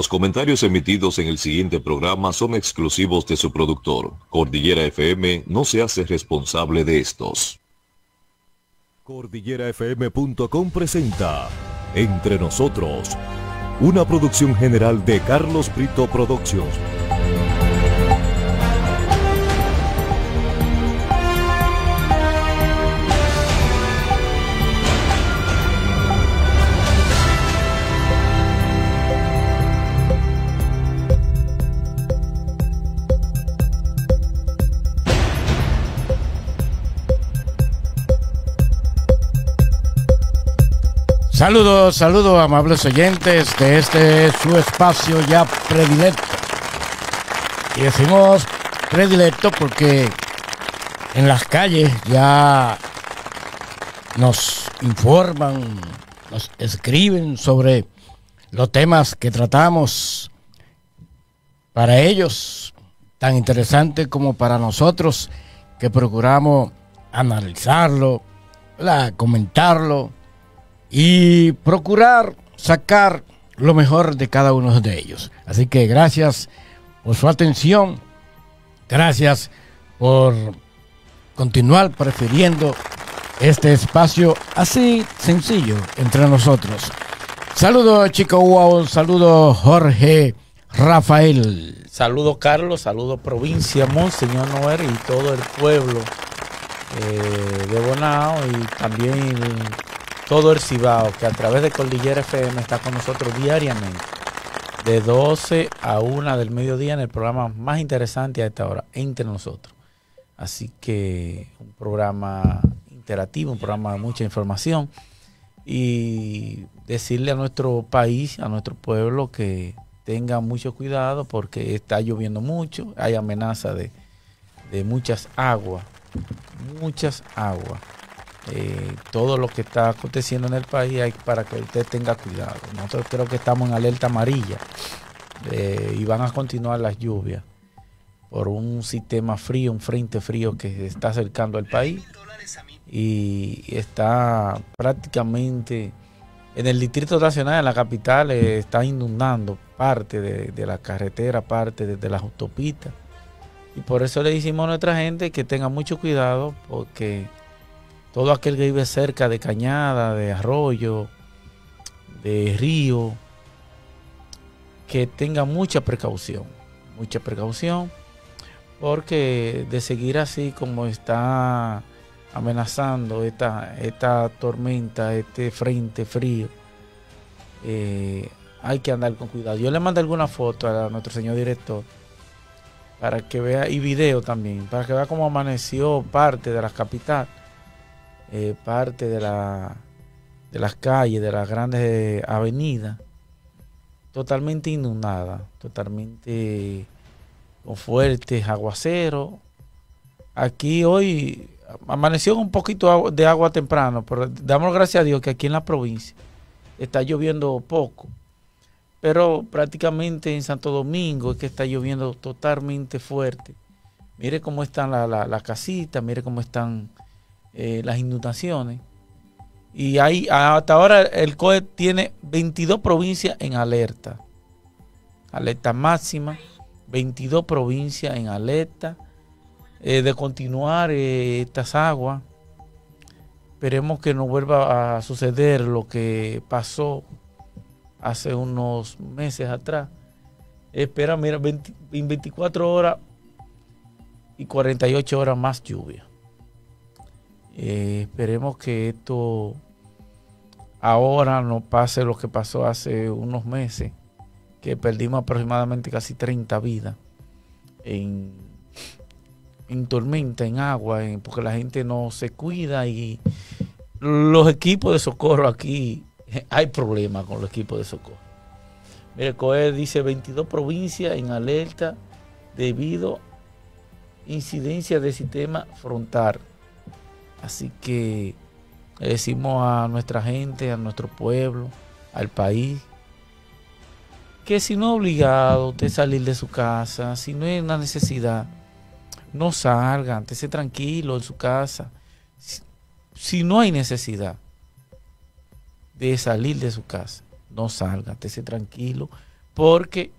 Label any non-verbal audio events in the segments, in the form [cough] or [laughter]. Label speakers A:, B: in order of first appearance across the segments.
A: Los comentarios emitidos en el siguiente programa son exclusivos de su productor. Cordillera FM no se hace responsable de estos.
B: CordilleraFM.com presenta Entre nosotros, una producción general de Carlos Brito Productions.
C: Saludos, saludos amables oyentes de este su espacio ya predilecto. Y decimos predilecto porque en las calles ya nos informan, nos escriben sobre los temas que tratamos para ellos, tan interesante como para nosotros que procuramos analizarlo, comentarlo y procurar sacar lo mejor de cada uno de ellos. Así que gracias por su atención, gracias por continuar prefiriendo este espacio así sencillo entre nosotros. Saludos Chico Wow, saludos Jorge Rafael.
D: Saludos Carlos, saludos provincia, Monseñor Noel y todo el pueblo eh, de Bonao y también todo el Cibao, que a través de Cordillera FM está con nosotros diariamente, de 12 a 1 del mediodía en el programa más interesante a esta hora, entre nosotros. Así que un programa interactivo, un programa de mucha información y decirle a nuestro país, a nuestro pueblo que tenga mucho cuidado porque está lloviendo mucho, hay amenaza de, de muchas aguas, muchas aguas. Eh, todo lo que está aconteciendo en el país hay para que usted tenga cuidado. Nosotros creo que estamos en alerta amarilla eh, y van a continuar las lluvias por un sistema frío, un frente frío que se está acercando al país y está prácticamente en el Distrito Nacional, en la capital, eh, está inundando parte de, la carretera, parte de, de las autopistas. Y por eso le decimos a nuestra gente que tenga mucho cuidado porque todo aquel que vive cerca de cañada, de arroyo, de río, que tenga mucha precaución, mucha precaución, porque de seguir así como está amenazando esta, esta tormenta, este frente frío, eh, hay que andar con cuidado. Yo le mandé alguna foto a nuestro señor director para que vea, y video también, para que vea cómo amaneció parte de la capital eh, parte de, la, de las calles, de las grandes avenidas, totalmente inundada, totalmente con fuertes aguaceros. Aquí hoy amaneció un poquito de agua temprano, pero damos gracias a Dios que aquí en la provincia está lloviendo poco. Pero prácticamente en Santo Domingo es que está lloviendo totalmente fuerte. Mire cómo están las la, casitas, mire cómo están eh, las inundaciones. Y ahí, hasta ahora el COE tiene 22 provincias en alerta. Alerta máxima, 22 provincias en alerta eh, de continuar eh, estas aguas. Esperemos que no vuelva a suceder lo que pasó hace unos meses atrás. Espera, mira, en 24 horas y 48 horas más lluvia. Eh, esperemos que esto ahora no pase lo que pasó hace unos meses, que perdimos aproximadamente casi 30 vidas en, en tormenta, en agua, porque la gente no se cuida y los equipos de socorro aquí, [laughs] hay problemas con los equipos de socorro. Mire, COE dice 22 provincias en alerta debido a incidencia del sistema frontal Así que le decimos a nuestra gente, a nuestro pueblo, al país, que si no es obligado usted salir de su casa, si no es una necesidad, no salga, esté tranquilo en su casa. Si, no hay necesidad de salir de su casa, no salga, esté tranquilo, porque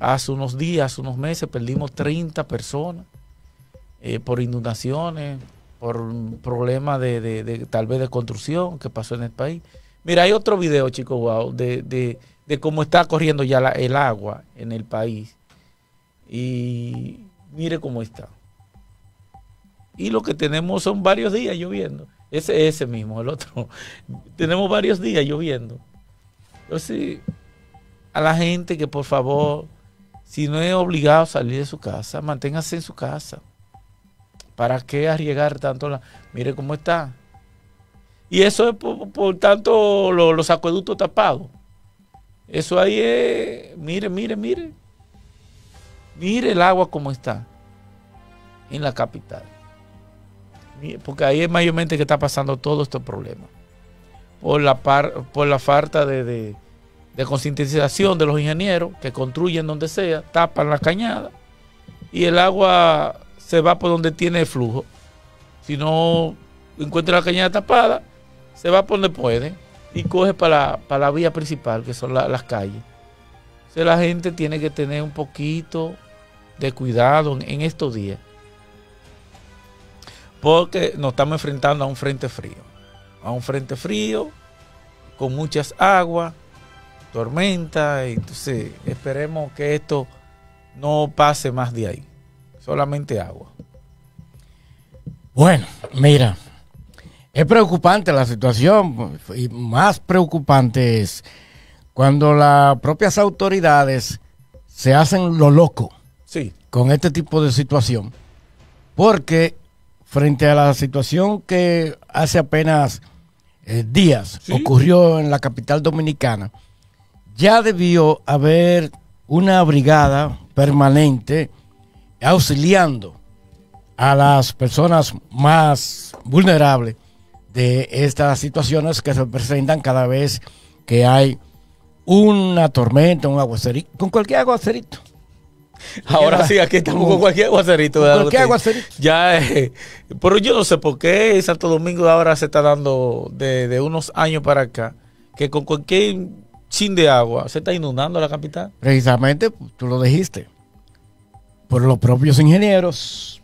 D: hace unos días, unos meses, perdimos 30 personas eh, por inundaciones, por un problema de, tal vez de construcción que pasó en el país. Mira, hay otro video, chicos, wow, de, de, cómo está corriendo ya el agua en el país. Y mire cómo está. Y lo que tenemos son varios días lloviendo. Ese ese mismo, el otro. [laughs] tenemos varios días lloviendo. Entonces, a la gente que por favor, si no es obligado a salir de su casa, manténgase en su casa. ¿Para qué arriesgar tanto? La... Mire cómo está. Y eso es por, tanto lo, los acueductos tapados. Eso ahí es, mire, mire, mire. Mire el agua como está en la capital. Porque ahí es mayormente que está pasando todos estos problemas. Por la, par, por la falta de, de, de concientización de los ingenieros que construyen donde sea, tapan la cañada y el agua se va por donde tiene flujo. Si no encuentra la cañada tapada, se va por donde puede y coge para para la vía principal, que son la, las calles. Sea, la gente tiene que tener un poquito de cuidado en, en estos días. Porque nos estamos enfrentando a un frente frío. A un frente frío, con muchas aguas, tormenta. Entonces, esperemos que esto no pase más de ahí. Solamente agua.
C: Bueno, mira, es preocupante la situación y más preocupante es cuando las propias autoridades se hacen lo loco
D: sí.
C: con este tipo de situación. Porque frente a la situación que hace apenas eh, días
D: Sí.
C: ocurrió en la capital dominicana, ya debió haber una brigada permanente auxiliando a las personas más vulnerables de estas situaciones que se presentan cada vez que hay una tormenta, un aguacerito, con cualquier aguacerito.
D: Ahora sí, aquí estamos con cualquier aguacerito.
C: Con
D: ¿verdad,
C: cualquier aguacerito.
D: Ya, eh, pero yo no sé por qué Santo Domingo ahora se está dando de, de unos años para acá, que con cualquier chin de agua se está inundando la capital.
C: Precisamente, tú lo dijiste, por los propios ingenieros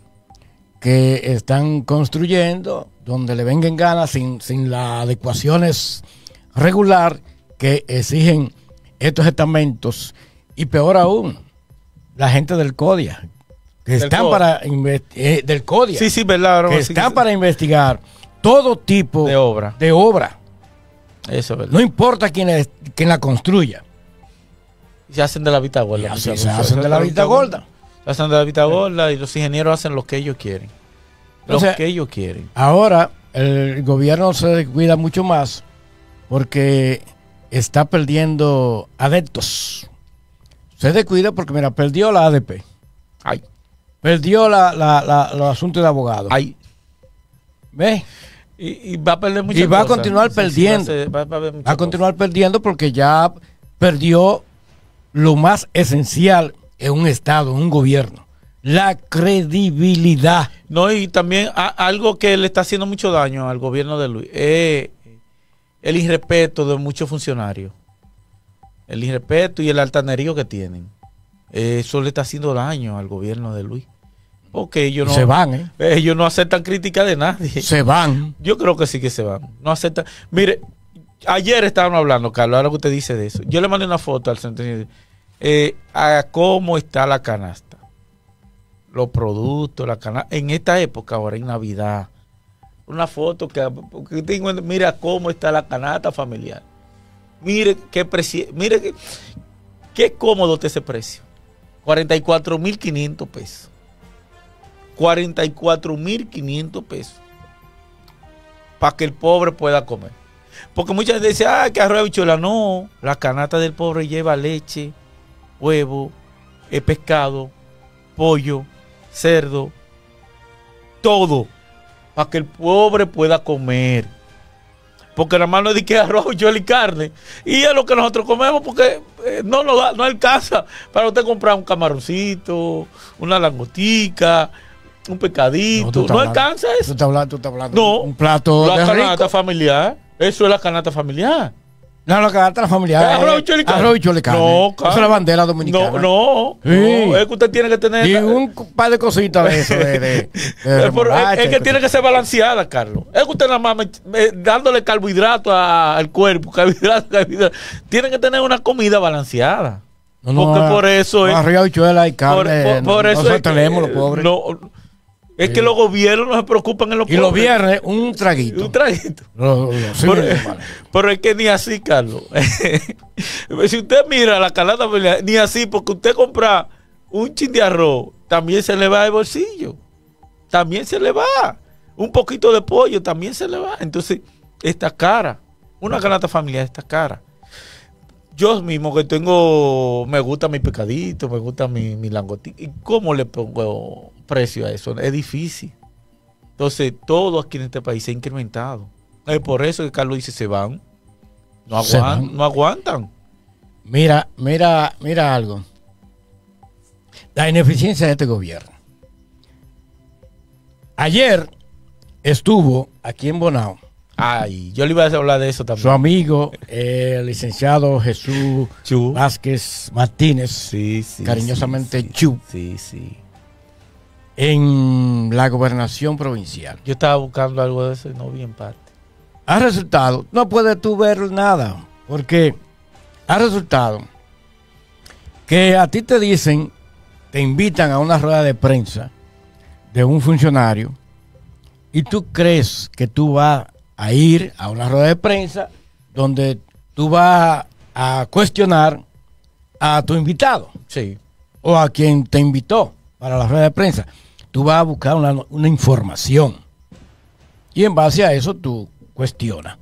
C: que están construyendo donde le vengan ganas sin, sin las adecuaciones regular que exigen estos estamentos y peor aún, la gente del CODIA, que
D: Del
C: están para eh, del CODIA,
D: Sí, sí, verdad.
C: que están para investigar todo tipo
D: De obra.
C: de obra.
D: Eso es verdad.
C: No importa quién, es- quién la construya.
D: se hacen de la vista gorda.
C: Se hacen de la vista gorda.
D: Se hacen de la gorda y los ingenieros hacen lo que ellos quieren. Lo que ellos quieren.
C: Ahora el gobierno se cuida mucho más porque está perdiendo adeptos. Se descuida porque, mira, perdió la ADP,
D: Ay,
C: perdió la, la- la- los asuntos de abogados.
D: ay.
C: ¿Ves?
D: Y, y va a perder muchas
C: Y va a continuar
D: Sí, sí,
C: perdiendo.
D: va a ser- va- va a haber muchas
C: Va a continuar perdiendo porque ya perdió lo más esencial en un Estado, en un gobierno. La credibilidad.
D: No, y también a- algo que le está haciendo mucho daño al gobierno de Luis es el irrespeto de muchos funcionarios. El irrespeto y el altanerío que tienen. Eso le está haciendo daño al gobierno de Luis. Porque ellos no,
C: Se van, ¿eh?
D: ellos no aceptan crítica de nadie. [laughs]
C: Se van.
D: Yo creo que sí que se van. No aceptan. Mire, ayer estábamos hablando, Carlos, ahora que usted dice de eso. Yo le mandé una foto al centro eh, a cómo está la canasta. Los productos, la canasta. En esta época, ahora en Navidad. Una foto que, que tengo, mira cómo está la canasta familiar. Mire qué preci- mire qué, qué cómodo está ese precio. 44.500 pesos. 44.500 pesos para que el pobre pueda comer. Porque mucha gente dice, ah, que arroz y habichuela. No, la canasta del pobre lleva leche, huevo, eh, pescado, pollo, cerdo, todo, para que el pobre pueda comer. Porque nada más no es de que arroz, y carne. Y es lo que nosotros comemos porque eh, no, nos da- no alcanza para usted comprar un camaroncito, una langotica, un pescadito.
C: tú
D: No,
C: hablando-
D: alcanza
C: Tú
D: eso.
C: estás hablando, tú estás hablando
D: No.
C: un plato
D: La
C: de
D: canasta
C: rico.
D: familiar. Eso es la canasta familiar.
C: No, lo que gasta la familia.
D: Eh, arroz, y.
C: Arroz y y carne.
D: No,
C: Esa es la bandera dominicana.
D: No, no,
C: Sí.
D: no, es que usted tiene que tener.
C: Y un par de cositas de eso. De, de, [laughs] de
D: es, por- es-
C: remolacha
D: es
C: y
D: que tiene que ser balanceada, Carlos. Es que usted nada más me- me- dándole carbohidrato a- al cuerpo, [laughs] carbohidrato, carbohidrato. Tiene que tener una comida balanceada.
C: No, no,
D: porque
C: no,
D: por eso es.
C: Arroz, y
D: Por,
C: carne.
D: por- por
C: no-
D: eso
C: nosotros
D: es que-
C: tenemos los pobres.
D: no, es que los gobiernos no se preocupan en los
C: y los viernes, un traguito.
D: Un traguito.
C: Los
D: Pero,
C: civiles normales.
D: pero es que ni así, Carlos. [laughs] si usted mira la calada familiar, ni así, porque usted compra un chin de arroz, también se le va el bolsillo. También se le va. Un poquito de pollo también se le va. Entonces, está cara. Una canasta familiar está cara. Yo mismo que tengo, me gusta mi pecadito, me gusta mi, mi langotín. ¿Y cómo le pongo precio a eso? Es difícil. Entonces, todo aquí en este país se ha incrementado. Es por eso que Carlos dice, se van. No,
C: Se
D: aguan-
C: van.
D: no aguantan.
C: Mira, mira, mira algo. La ineficiencia de este gobierno. Ayer estuvo aquí en Bonao
D: Ay, yo le iba a hablar de eso
C: su
D: también.
C: amigo, el licenciado Jesús
D: Chu.
C: Vázquez Martínez,
D: Sí, sí.
C: cariñosamente
D: sí.
C: Chu,
D: Sí, sí.
C: en la gobernación provincial.
D: Yo estaba buscando algo de eso y no vi en parte.
C: Ha resultado, no puedes tú ver nada, porque ha resultado que a ti te dicen, te invitan a una rueda de prensa de un funcionario y tú crees que tú vas a ir a una rueda de prensa donde tú vas a cuestionar a tu invitado
D: Sí.
C: o a quien te invitó para la rueda de prensa. Tú vas a buscar una, una información. Y en base a eso tú cuestionas.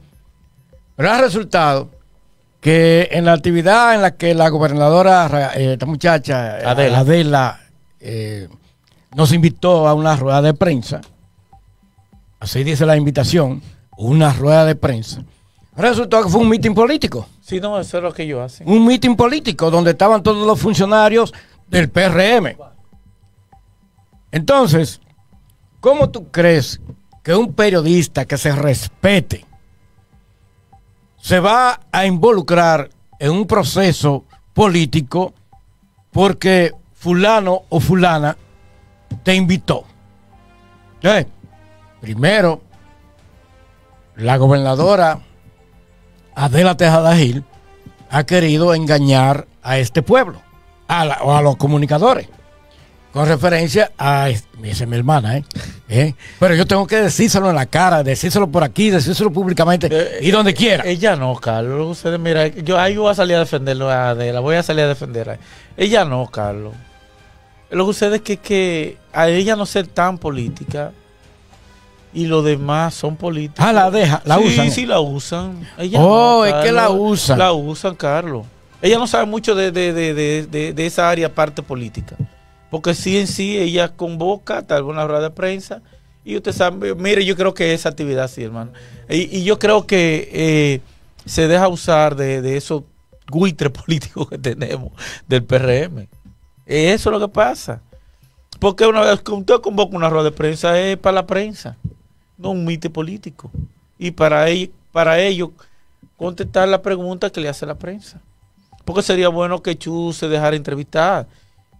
C: Pero ha resultado que en la actividad en la que la gobernadora, Ra- eh, esta muchacha, eh,
D: Adela.
C: Adela, eh, nos invitó a una rueda de prensa, así dice la invitación, una rueda de prensa, resultó que fue un mitin político
D: Sí, no, eso es lo que ellos hacen.
C: un mitin político donde estaban todos los funcionarios del PRM. Entonces, ¿cómo tú crees que un periodista que se respete se va a involucrar en un proceso político porque fulano o fulana te invitó? Entonces, primero, la gobernadora Adela Tejada Gil ha querido engañar a este pueblo, a, la- o a los comunicadores, con referencia a, esa es mi hermana, ¿eh? ¿Eh? Pero yo tengo que decírselo en la cara, decírselo por aquí, decírselo públicamente
D: Eh,
C: y donde quiera.
D: Ella no, Carlos. Ustedes, mira, yo ahí voy a salir a defenderlo a Adela. Voy a salir a defender a ella. No, Carlos. Lo que sucede es que, que a ella no ser tan política y los demás son políticos.
C: Ah, la deja, la
D: sí,
C: usan.
D: Sí, la usan. Ella
C: Oh,
D: no,
C: es que la usan.
D: La usan, Carlos. Ella no sabe mucho de, de, de, de, esa área parte política. Porque sí en sí ella convoca tal vez una rueda de prensa y usted sabe, mire, yo creo que esa actividad sí, hermano. Y, y yo creo que eh, se deja usar de, de esos buitres [laughs] políticos que tenemos del PRM. Eso es lo que pasa. Porque una vez que usted convoca una rueda de prensa es para la prensa, no un mite político. Y para ello, para ello contestar la pregunta que le hace la prensa. Porque sería bueno que Chu se dejara entrevistar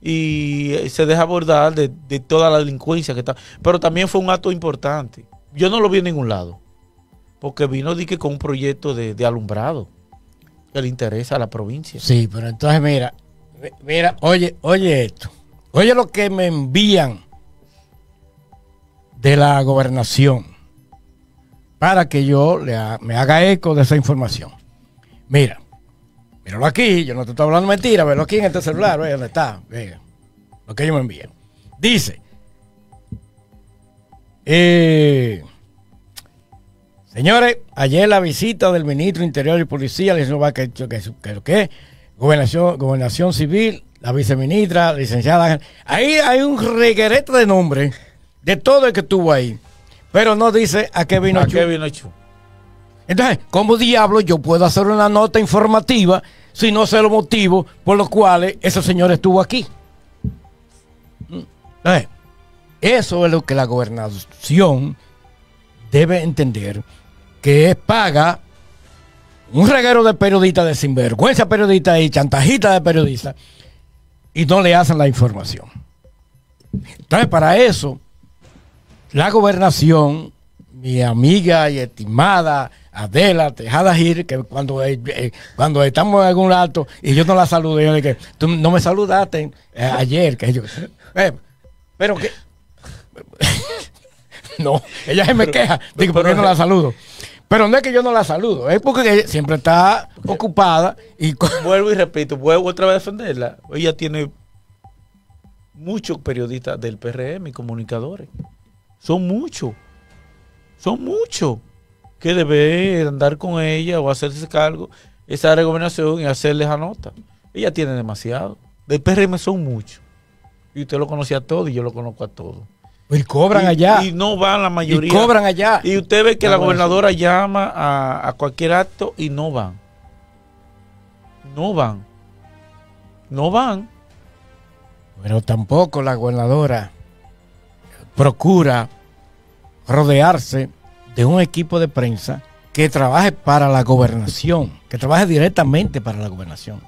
D: y eh, se deja abordar de, de toda la delincuencia que está. Pero también fue un acto importante. Yo no lo vi en ningún lado. Porque vino di que con un proyecto de, de alumbrado que le interesa a la provincia.
C: Sí, pero entonces mira, mi- mira, oye, oye esto. Oye lo que me envían de la gobernación para que yo le me haga eco de esa información. Mira, míralo aquí, yo no te estoy hablando mentira, velo aquí en este celular, ve dónde está, ve, lo que ellos me envían. Dice, eh, Señores, ayer la visita del ministro Interior y Policía, le dijo que, que, que, que, gobernación, gobernación Civil, la viceministra, licenciada. Ahí hay un reguerete de nombres de todo el que estuvo ahí. Pero no dice a qué vino
D: ¿A
C: Chu.
D: qué vino Chu?
C: Entonces, ¿cómo diablo yo puedo hacer una nota informativa si no sé los motivos por los cuales ese señor estuvo aquí? Entonces, eso es lo que la gobernación debe entender, que es paga un reguero de periodistas, de sinvergüenza periodistas y chantajistas de periodistas, y no le hacen la información. Entonces, para eso, la gobernación, mi amiga y estimada Adela Tejada Gir, que cuando, eh, eh, cuando estamos en algún alto y yo no la saludo, yo dije, tú no me saludaste eh, ayer, que yo, eh, pero que, [laughs] no, ella se me queja, digo, ¿por qué no la saludo? Pero no es que yo no la saludo, es porque ella siempre está ocupada y
D: Vuelvo y repito, vuelvo otra vez a defenderla. Ella tiene muchos periodistas del PRM y comunicadores. Son muchos. Son muchos. Que debe andar con ella o hacerse cargo esa gobernación y hacerle esa nota. Ella tiene demasiado. Del PRM son muchos. Y usted lo conocía a todos y yo lo conozco a todos.
C: y cobran
D: Y-
C: allá,
D: Y no van la
C: y
D: mayoría.
C: cobran allá.
D: Y usted ve que la gobernadora llama a, a cualquier acto y no van. No van. No van.
C: Pero tampoco la gobernadora procura rodearse de un equipo de prensa que trabaje para la gobernación, que trabaje directamente para la gobernación.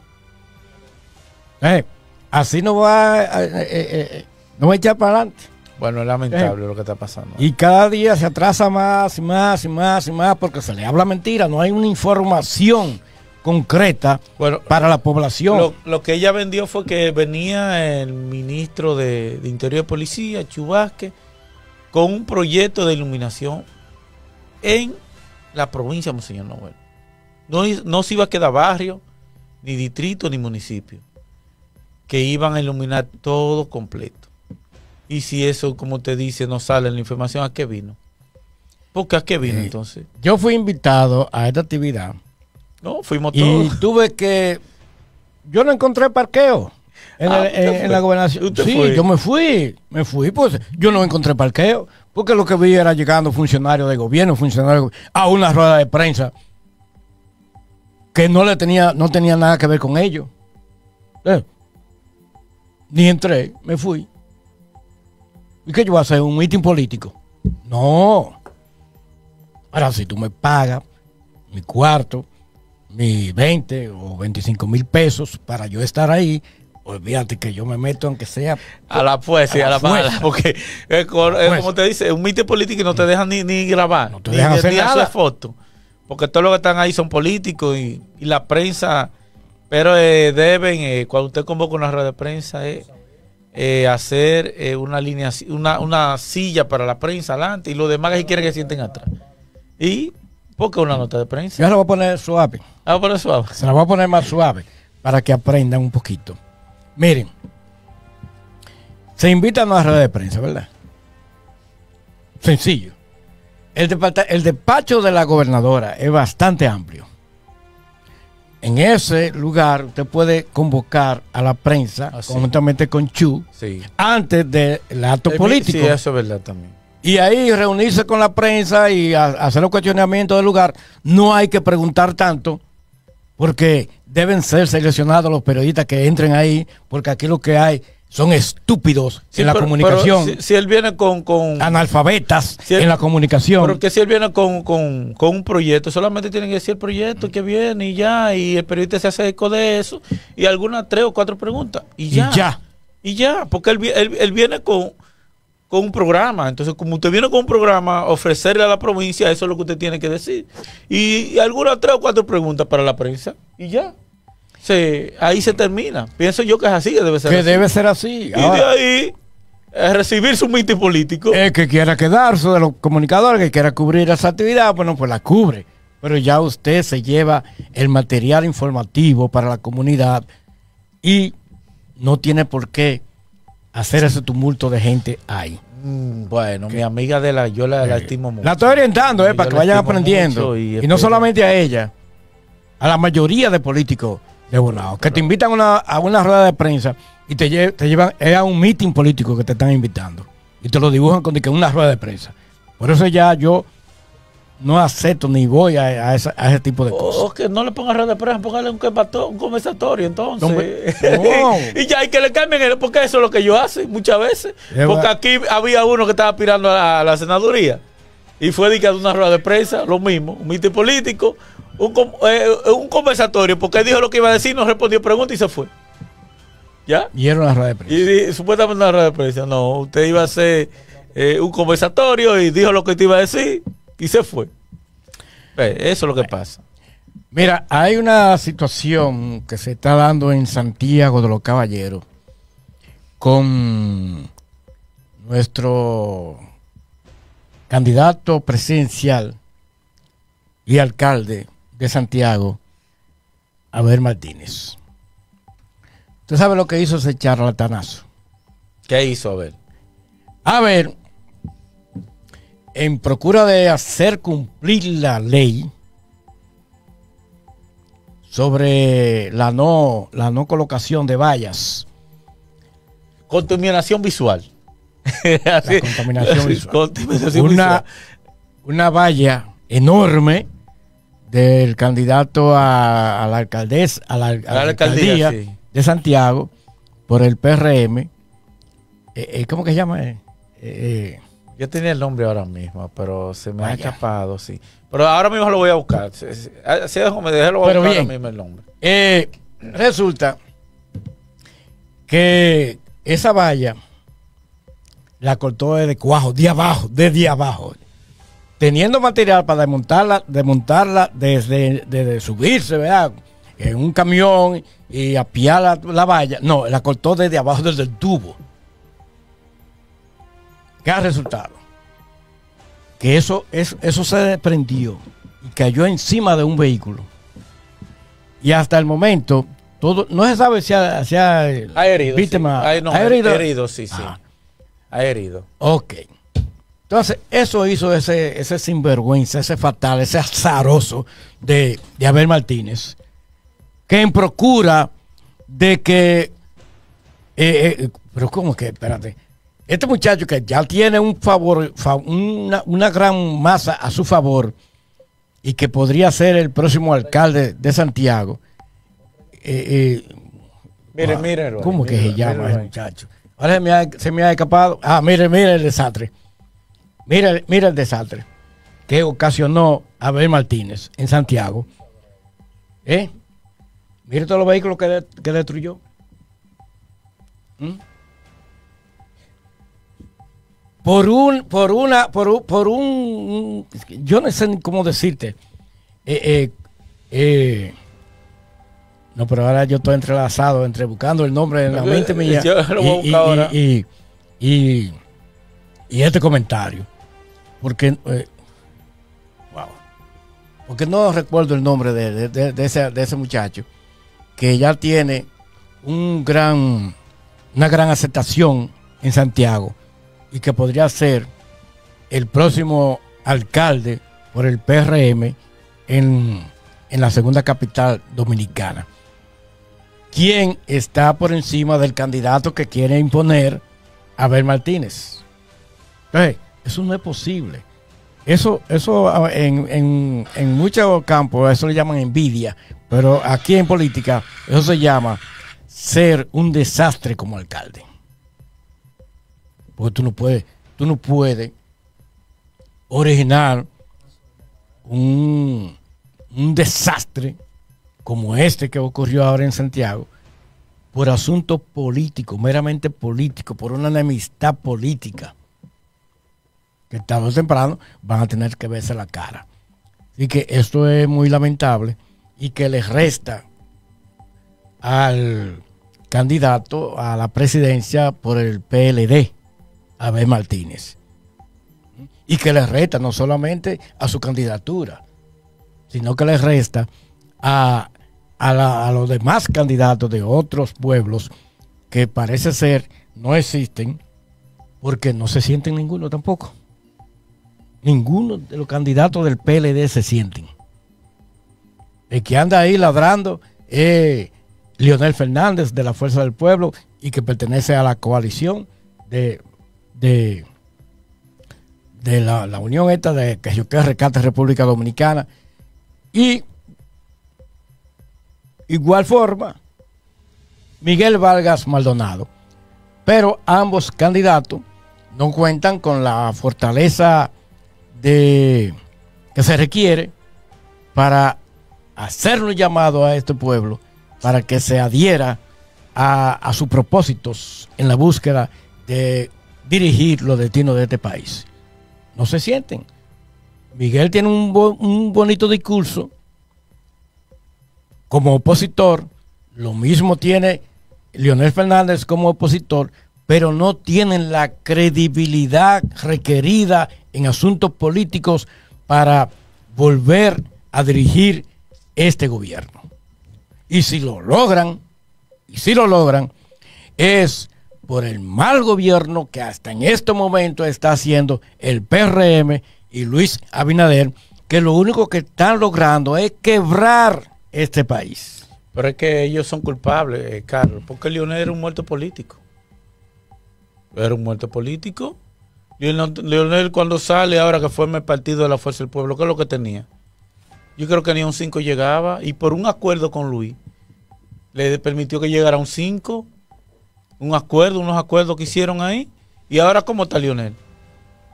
C: Eh, así no va, eh, eh, eh, no va a echar para adelante.
D: Bueno, es lamentable lo que está pasando.
C: Y cada día se atrasa más y más y más y más porque se le habla mentira, no hay una información concreta
D: Bueno,
C: para la población.
D: lo, lo que ella vendió fue que venía el ministro de, de Interior y Policía, Chubasque, con un proyecto de iluminación en la provincia Monseñor Noel. No, no se iba a quedar barrio, ni distrito, ni municipio. Que iban a iluminar todo completo. Y si eso, como te dice, no sale en la información, ¿a qué vino? Porque ¿a qué vino
C: Eh,
D: entonces?
C: Yo fui invitado a esta actividad
D: No, fuimos
C: y
D: todos.
C: tuve que yo no encontré parqueo en,
D: Ah,
C: el-
D: ¿usted
C: en- la gobernación.
D: ¿Usted
C: sí
D: fue?
C: yo me fui me fui pues yo no encontré parqueo porque lo que vi era llegando funcionarios de gobierno funcionarios a una rueda de prensa que no le tenía no tenía nada que ver con ellos. Eh, ni entré me fui. Y qué yo voy a hacer un mitin político no. Ahora si tú me pagas mi cuarto mis 20 o 25 mil pesos para yo estar ahí, olvídate que yo me meto aunque sea...
D: A la y
C: A
D: a
C: la
D: la mala,
C: fuerza.
D: porque es, es como te dice, un mito político y no te dejan ni, ni grabar,
C: No te
D: ni,
C: dejan
D: ni
C: hacer
D: hacer
C: nada.
D: fotos, porque todos los que están ahí son políticos y, y la prensa, pero eh, deben, eh, cuando usted convoca una red de prensa, eh, eh, hacer eh, una línea, una, una silla para la prensa adelante y los demás que quieren que sienten atrás. Y, porque una nota de prensa.
C: Yo la voy a poner suave,
D: Ah, por eso.
C: se la voy a poner más suave para que aprendan un poquito. Miren, se invitan a una rueda de prensa, ¿verdad? Sencillo. El, despacho de la gobernadora es bastante amplio. En ese lugar usted puede convocar a la prensa,
D: Así.
C: conjuntamente con Chu,
D: Sí.
C: antes del acto
D: Eh,
C: político.
D: Sí, eso es verdad también.
C: Y ahí reunirse con la prensa y a- hacer los cuestionamientos del lugar. No hay que preguntar tanto, porque deben ser seleccionados los periodistas que entren ahí, porque aquí lo que hay son estúpidos
D: Sí,
C: en la
D: pero-
C: comunicación,
D: pero si, si él viene con, con
C: analfabetas en la comunicación.
D: porque si él viene con, con- con un proyecto, solamente tiene que decir el proyecto que viene y ya, y el periodista se hace eco de eso, y algunas tres o cuatro preguntas, y
C: Y
D: ya.
C: ya.
D: Y ya, porque él, él- él viene con, con un programa. Entonces, como usted viene con un programa, ofrecerle a la provincia, eso es lo que usted tiene que decir. Y, y algunas tres o cuatro preguntas para la prensa, y ya. Se, ahí se termina. Pienso yo que es así, que debe ser
C: que
D: así.
C: debe ser así.
D: Y de ahí, eh, recibir su mitin político.
C: el que quiera quedarse de los comunicadores, que quiera cubrir esa actividad, bueno, pues la cubre. Pero ya usted se lleva el material informativo para la comunidad y no tiene por qué hacer ese tumulto de gente ahí.
D: Mm, Bueno, mi amiga de la, yo la, la estimo mucho.
C: La estoy orientando, eh, para que vayan aprendiendo. Y, no solamente a ella, a la mayoría de políticos de Bonao, que te invitan a una, a una rueda de prensa y te, lle- te llevan, es a un meeting político que te están invitando. Y te lo dibujan con una rueda de prensa. Por eso ya yo no acepto ni voy a, a esa- a ese tipo de
D: O,
C: cosas.
D: o que no le ponga red de prensa, póngale un, un conversatorio entonces.
C: No. [laughs]
D: y ya hay que le cambien, el- porque eso es lo que yo hace muchas veces.
C: Es
D: Porque
C: verdad.
D: aquí había uno que estaba aspirando a la, a la senaduría y fue dedicado a una rueda de prensa, lo mismo, un mitin político, un, eh, un conversatorio porque él dijo lo que iba a decir, no respondió pregunta y se fue. ¿Ya?
C: Y era una rueda de prensa.
D: Y, di- supuestamente una red de prensa. No, usted iba a hacer eh, un conversatorio y dijo lo que te iba a decir y se fue. Eso es lo que pasa.
C: Mira, hay una situación que se está dando en Santiago de los Caballeros con nuestro candidato presidencial y alcalde de Santiago, Abel Martínez. ¿Usted sabe lo que hizo ese charlatanazo?
D: ¿Qué hizo Abel?
C: A ver, en procura de hacer cumplir la ley sobre la no, la no colocación de vallas,
D: Contaminación visual. [laughs]
C: la contaminación visual.
D: Contaminación
C: una,
D: visual.
C: una valla enorme del candidato a, a la alcaldesa, a la, a la
D: A la alcaldía,
C: alcaldía
D: sí.
C: de Santiago por el PRM. Eh, eh, ¿Cómo que se llama? Eh, eh,
D: Yo tenía el nombre ahora mismo, pero se me ha escapado, sí. Pero ahora mismo lo voy a buscar. Sí, sí. Ah, sí, déjame, déjalo
C: Pero
D: buscar ahora mismo el nombre.
C: Eh, resulta que esa valla la cortó desde cuajo, de abajo, desde abajo. Teniendo material para desmontarla, desmontarla desde, desde subirse, ¿verdad? En un camión y apiar la, la valla. No, la cortó desde abajo, desde el tubo. ¿Qué ha resultado? Que eso, eso, eso se desprendió y cayó encima de un vehículo. Y hasta el momento, todo, no se sabe si ha, si ha,
D: Ha herido.
C: víctima.
D: Sí. Hay- no,
C: ¿Ha herido?
D: herido, sí, sí.
C: Ah.
D: Ha herido.
C: Ok. Entonces, eso hizo ese, ese sinvergüenza, ese fatal, ese azaroso de, de Abel Martínez, que en procura de que. eh, eh, pero, ¿cómo que? Espérate. Este muchacho que ya tiene un favor, fa- una, una gran masa a su favor y que podría ser el próximo alcalde de Santiago. eh, eh,
D: Mire,
C: Wow.
D: mire.
C: ¿Cómo que se llama
D: mire,
C: ese muchacho? Ahora se me, ha, se me ha escapado. Ah, mire, mire el desastre. Mire, mire el desastre que ocasionó Abel Martínez en Santiago. ¿Eh? Mire todos los vehículos que, de- que destruyó. ¿Mm? Por un, por una, por un, por un, yo no sé cómo decirte. Eh, eh, eh, no, pero ahora yo estoy entrelazado entre buscando el nombre en la [laughs] mente mía y, y- y- y- este comentario. Porque, eh, wow, porque no recuerdo el nombre de, de- de- de ese, de ese muchacho que ya tiene un gran, una gran aceptación en Santiago y que podría ser el próximo alcalde por el PRM en, en la segunda capital dominicana. ¿Quién está por encima del candidato que quiere imponer Abel Martínez? Entonces, eso no es posible. Eso, eso ah, en, en, en muchos campos, eso le llaman envidia, pero aquí en política, eso se llama ser un desastre como alcalde. Porque tú no puedes, tú no puedes originar un, un desastre como este que ocurrió ahora en Santiago por asuntos políticos, meramente políticos, por una enemistad política que tarde o temprano van a tener que verse la cara. Así que esto es muy lamentable y que les resta al candidato a la presidencia por el PLD, Abel Martínez. Y que le resta no solamente a su candidatura, sino que le resta a, a, la- a los demás candidatos de otros pueblos que parece ser no existen porque no se sienten ninguno tampoco. Ninguno de los candidatos del PLD se sienten. El que anda ahí ladrando es Leonel Fernández de la Fuerza del Pueblo y que pertenece a la coalición de, de, de la, la unión esta de que yo que rescate República Dominicana. Y igual forma, Miguel Vargas Maldonado. Pero ambos candidatos no cuentan con la fortaleza de, que se requiere para hacer un llamado a este pueblo para que se adhiera a, a sus propósitos en la búsqueda de dirigir los destinos de este país. No se sienten. Miguel tiene un, un bonito discurso como opositor, lo mismo tiene Leonel Fernández como opositor, pero no tienen la credibilidad requerida en asuntos políticos para volver a dirigir este gobierno. Y si lo logran, y si lo logran, es por el mal gobierno que hasta en este momento está haciendo el PRM y Luis Abinader, que lo único que están logrando es quebrar este país.
D: Pero es que ellos son culpables, eh, Carlos, porque Leonel era un muerto político. Era un muerto político. Leonel cuando sale, ahora que forma el partido de la Fuerza del Pueblo, ¿qué es lo que tenía? Yo creo que ni un 5 llegaba y por un acuerdo con Luis le permitió que llegara un 5, un acuerdo, unos acuerdos que hicieron ahí. Y ahora, ¿cómo está Leonel?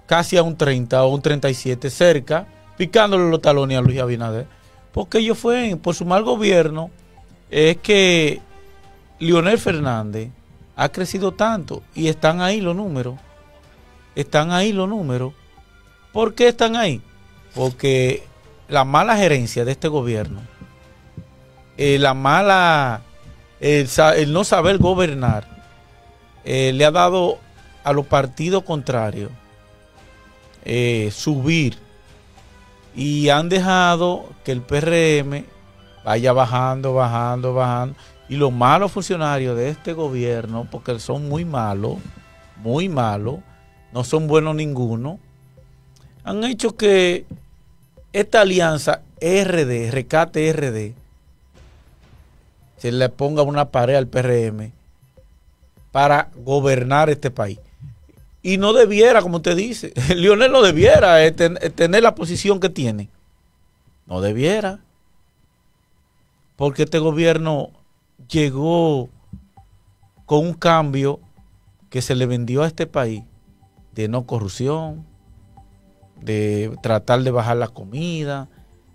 D: Casi a un 30 o un 37, cerca, picándole los talones a Luis Abinader. Porque ellos fue por su mal gobierno, es que Leonel Fernández ha crecido tanto y están ahí los números. Están ahí los números. ¿Por qué están ahí? Porque la mala gerencia de este gobierno, eh, la mala, el no saber gobernar, eh, le ha dado a los partidos contrarios eh, subir y han dejado que el PRM vaya bajando, bajando, bajando. Y los malos funcionarios de este gobierno, porque son muy malos, muy malos, no son buenos ninguno, han hecho que esta alianza RD, Recate RD, se le ponga una pared al PRM para gobernar este país. Y no debiera, como usted dice, [laughs] Lionel no debiera eh, eh, tener la posición que tiene. No debiera. Porque este gobierno llegó con un cambio que se le vendió a este país de no corrupción, de tratar de bajar la comida,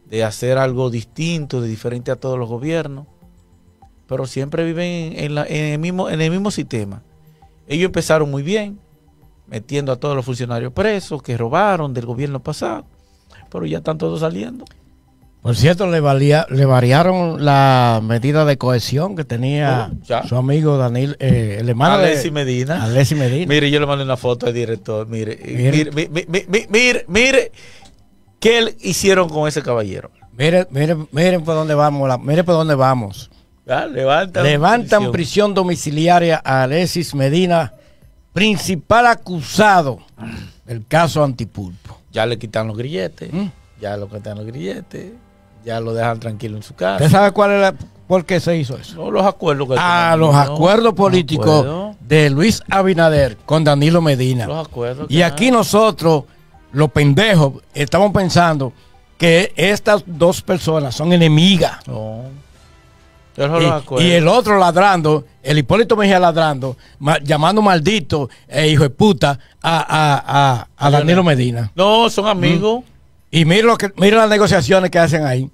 D: de hacer algo distinto, de diferente a todos los gobiernos. Pero siempre viven en, la- en el, mismo, en el mismo sistema. Ellos empezaron muy bien, metiendo a todos los funcionarios presos que robaron del gobierno pasado, pero ya están todos saliendo.
C: Por cierto, le, valía, le variaron la medida de cohesión que tenía
D: Oh,
C: su amigo Daniel, eh, el hermano de
D: Alexis Medina.
C: Alexis Medina.
D: Mire, yo le mandé una foto al director. Mire,
C: Mire.
D: mire, mire, mire, mire, mire, mire qué hicieron con ese caballero.
C: Miren, miren, miren por dónde vamos, la- miren por dónde vamos.
D: Ah, Levantan,
C: Levantan
D: prisión.
C: prisión domiciliaria a Alexis Medina, principal acusado del caso Antipulpo.
D: Ya le quitan los grilletes.
C: ¿Mm?
D: Ya lo quitan los grilletes. Ya lo dejan tranquilo en su casa.
C: ¿Usted sabe cuál es la, por qué se hizo eso?
D: No, los acuerdos que
C: A
D: tenían,
C: los
D: ¿no?
C: acuerdos políticos de Luis Abinader con Danilo Medina.
D: Los acuerdos.
C: Y aquí nosotros, los pendejos, estamos pensando que estas dos personas son enemigas.
D: No.
C: Y, y el otro ladrando, el Hipólito Mejía ladrando, ma- llamando maldito e hijo de puta a, a, a, a Danilo Medina.
D: No, son amigos.
C: Y mira, lo que, mira las negociaciones que hacen ahí.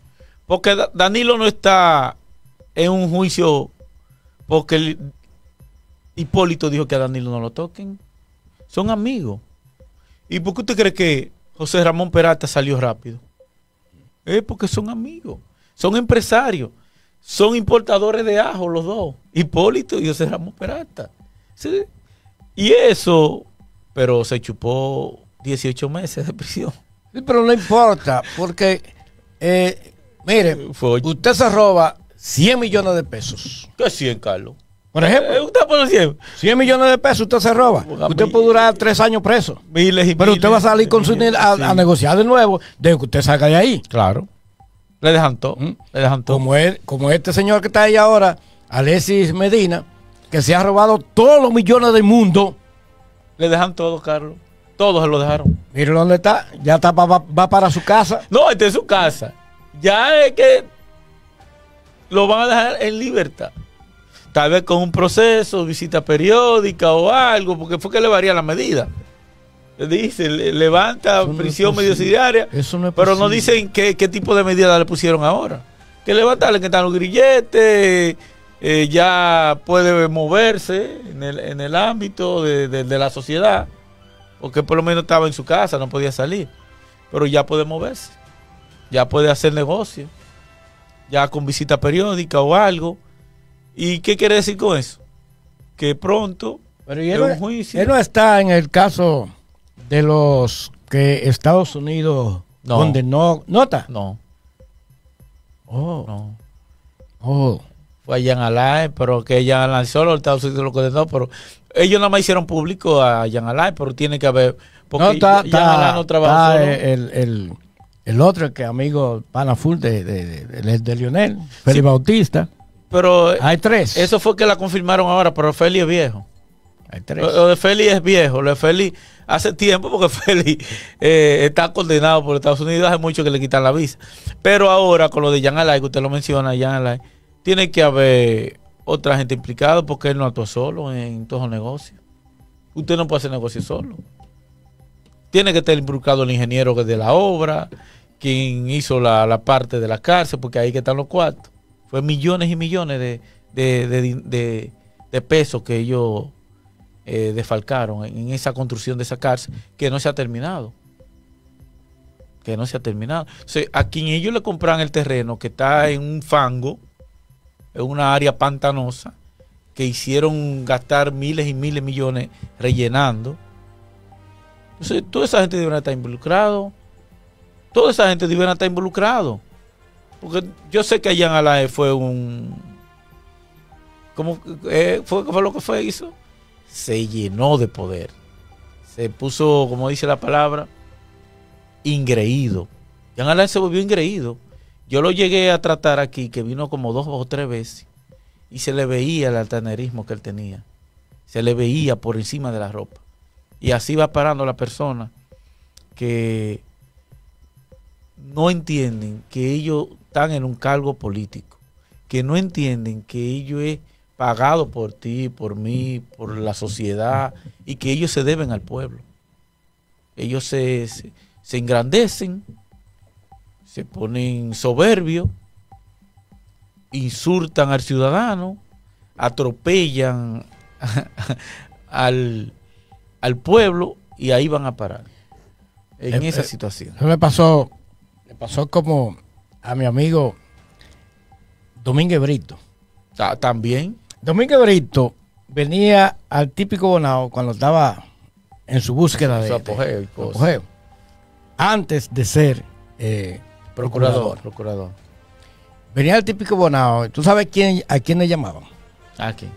D: Porque Da- Danilo no está en un juicio porque el- Hipólito dijo que a Danilo no lo toquen. Son amigos. ¿Y por qué usted cree que José Ramón Peralta salió rápido? Es porque son amigos. Son empresarios. Son importadores de ajo los dos. Hipólito y José Ramón Peralta. Sí. Y eso, pero se chupó 18 meses de prisión.
C: Sí, pero no importa, porque, eh, mire,
D: Fue-
C: usted se roba 100 millones de pesos.
D: ¿Qué 100, Carlos?
C: Por
D: Eh,
C: ejemplo,
D: usted pone 100.
C: 100 millones de pesos usted se roba. Usted puede durar tres años preso.
D: Miles y
C: Pero usted va a salir con su a,
D: Sí.
C: a negociar de nuevo de que usted salga de ahí.
D: Claro. Le dejan todo.
C: ¿Mm?
D: Le dejan todo.
C: Como, es, como este señor que está ahí ahora, Alexis Medina, que se ha robado todos los millones del mundo.
D: Le dejan todo, Carlos. Todos se lo dejaron.
C: Mire dónde está. Ya está, va, para su casa.
D: No, este es su casa. Ya es que lo van a dejar en libertad. Tal vez con un proceso, visita periódica o algo, porque fue que le varía la medida. Le dice, le- levanta
C: Eso no
D: prisión
C: posible.
D: domiciliaria,
C: Eso no es
D: pero no dicen qué, qué tipo de medida le pusieron ahora. que levantarle que están los grilletes, eh, ya puede moverse en el, en el ámbito de, de- de la sociedad, porque por lo menos estaba en su casa, no podía salir, pero ya puede moverse, ya puede hacer negocio, ya con visita periódica o algo. ¿Y qué quiere decir con eso? Que pronto
C: Pero él, no,
D: un juicio.
C: él no está en el caso de los que Estados Unidos
D: No.
C: donde no nota.
D: No,
C: Oh,
D: no.
C: oh.
D: Fue a Jan Alain, pero que Jan Alain solo Estados Unidos lo condenó, pero ellos nada más hicieron público a Jan Alain, pero tiene que haber. Porque
C: no, está,
D: Jan Alain no trabajó
C: el, el, el otro que amigo pana full de, de, de, de- Lionel, Félix Bautista.
D: pero
C: Hay tres.
D: eso fue que la confirmaron ahora, pero Feli es viejo.
C: Hay tres.
D: Lo, de Feli es viejo, lo de Feli hace tiempo porque [laughs] Feli eh, está condenado por Estados Unidos, hace mucho que le quitan la visa. Pero ahora con lo de Jan Alain, que usted lo menciona, Jan Alain, tiene que haber otra gente implicada porque él no actuó solo en todos los negocios. Usted no puede hacer negocio solo. Tiene que estar involucrado el ingeniero de la obra, quien hizo la, la parte de la cárcel, porque ahí que están los cuartos. Fue millones y millones de- de- de pesos que ellos eh, en, en esa construcción de esa cárcel, que no se ha terminado. Que no se ha terminado. O sea, a quien ellos le compran el terreno, que está en un fango, en una área pantanosa, que hicieron gastar miles y miles de millones rellenando. Entonces, toda esa gente debe estar involucrado. Toda esa gente debe estar involucrado. Porque yo sé que Jan Alain fue un. ¿Cómo eh, fue, fue lo que fue? Hizo? Se llenó de poder. Se puso, como dice la palabra, ingreído. Jan Alain se volvió ingreído. Yo lo llegué a tratar aquí, que vino como dos o tres veces, y se le veía el altanerismo que él tenía. Se le veía por encima de la ropa. Y así va parando la persona que no entienden que ellos están en un cargo político, que no entienden que ellos es pagado por ti, por mí, por la sociedad y que ellos se deben al pueblo. Ellos se, se, se engrandecen, se ponen soberbios, insultan al ciudadano, atropellan [laughs] al, al pueblo y ahí van a parar en
C: Eh,
D: esa
C: eh,
D: situación.
C: Eso le pasó, le pasó como a mi amigo Domínguez Brito.
D: Ta- También,
C: Domínguez Brito venía al típico Bonao cuando estaba en su búsqueda de,
D: su apogeo y
C: de-
D: cosas.
C: apogeo. antes de ser eh,
D: procurador,
C: procurador. Venía al típico Bonao. ¿Tú sabes quién, a quién le llamaban?
D: Aquí.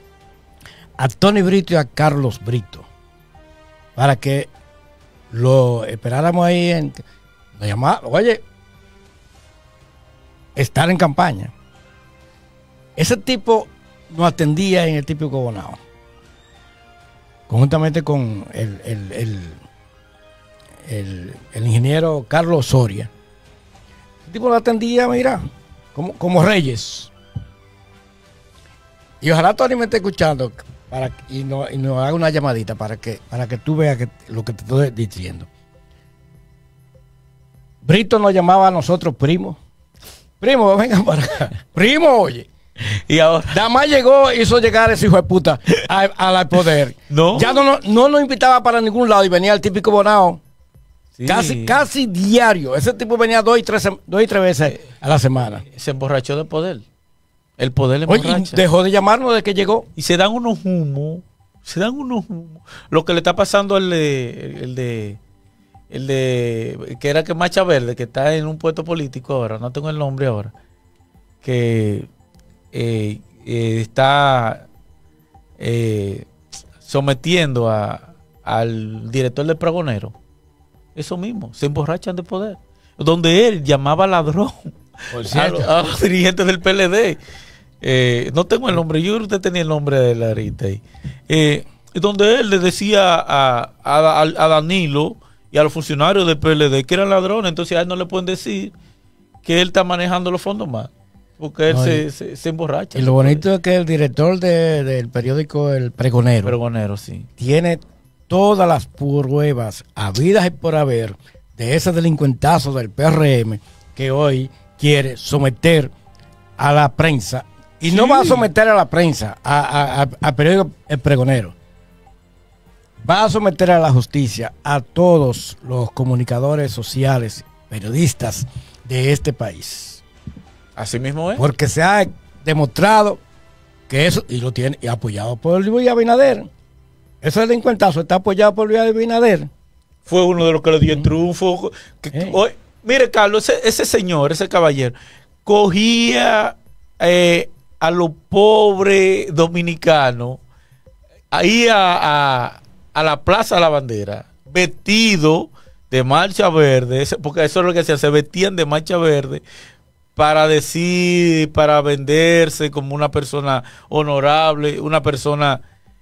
C: A Tony Brito y a Carlos Brito. Para que lo esperáramos ahí en. Lo llamaban, oye, estar en campaña. Ese tipo nos atendía en el típico Bonao. Conjuntamente con el, el- el- ingeniero Carlos Soria. El tipo lo atendía, mira, como, como reyes. Y ojalá Tony me esté escuchando para, y, no, y nos haga una llamadita para que, para que tú veas lo que te estoy diciendo. Brito nos llamaba a nosotros primo. Primo, vengan para acá. Primo, oye.
D: Y ahora,
C: Nada más llegó, hizo llegar ese hijo de puta al poder.
D: No.
C: Ya no, no, no nos invitaba para ningún lado y venía el típico bonao.
D: sí,
C: Casi, casi diario. Ese tipo venía dos y tres, dos y tres veces a la semana.
D: se emborrachó de poder. El poder le emborracha.
C: dejó de llamarnos desde que llegó.
D: Y se dan unos humos. Se dan unos humos. Lo que le está pasando al de. El de. El de. Que era que Macha Verde, que está en un puesto político ahora. No tengo el nombre ahora. Que. Eh, eh, está. eh, sometiendo a, al director del pregonero. Eso mismo. Se emborrachan de poder. Donde él llamaba ladrón [laughs] a, los- a los [laughs] dirigentes del PLD. Eh, no tengo el nombre, yo usted tenía el nombre de la ahorita ahí. Eh, donde él le decía a, a- a Danilo y a los funcionarios del PLD que eran ladrones, entonces a él no le pueden decir que él está manejando los fondos mal, porque él
C: No,
D: se, se, se emborracha.
C: Y lo bonito es que el director de- del periódico El Pregonero
D: Pregonero, sí.
C: tiene todas las pruebas habidas y por haber de ese delincuentazo del PRM que hoy quiere someter a la prensa y no va a someter a la prensa, a, a- a- al periódico El Pregonero. Va a someter a la justicia a todos los comunicadores sociales, periodistas de este país.
D: Así mismo es.
C: Porque se ha demostrado que eso, y lo tiene, y apoyado por Luis Abinader. Ese delincuentazo está apoyado por Luis Abinader.
D: Fue uno de los que le dio el triunfo. Que-
C: Eh.
D: Oye, mire, Carlos, ese, ese señor, ese caballero, cogía eh, a los pobres dominicanos ahí a, a- a la Plaza de la Bandera, vestido de marcha verde, porque eso es lo que hacían, se vestían de marcha verde para decir, para venderse como una persona honorable, una persona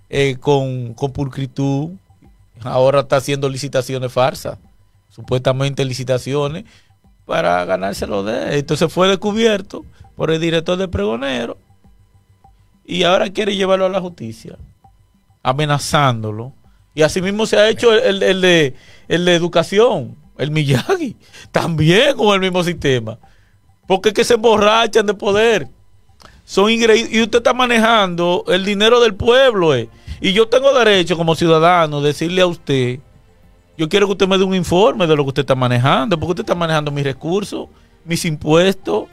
D: eh, con, con pulcritud. Ahora está haciendo licitaciones farsas, supuestamente licitaciones para ganárselo de él. Entonces fue descubierto por el director de pregonero y ahora quiere llevarlo a la justicia, amenazándolo. Y así mismo se ha hecho el- el de, el de educación, el Miyagi, [laughs] también con el mismo sistema. Porque es que se emborrachan de poder. Son ingreíbles. Y usted está manejando el dinero del pueblo. eh. Y yo tengo derecho como ciudadano decirle a usted, yo quiero que usted me dé un informe de lo que usted está manejando, porque usted está manejando mis recursos, mis impuestos.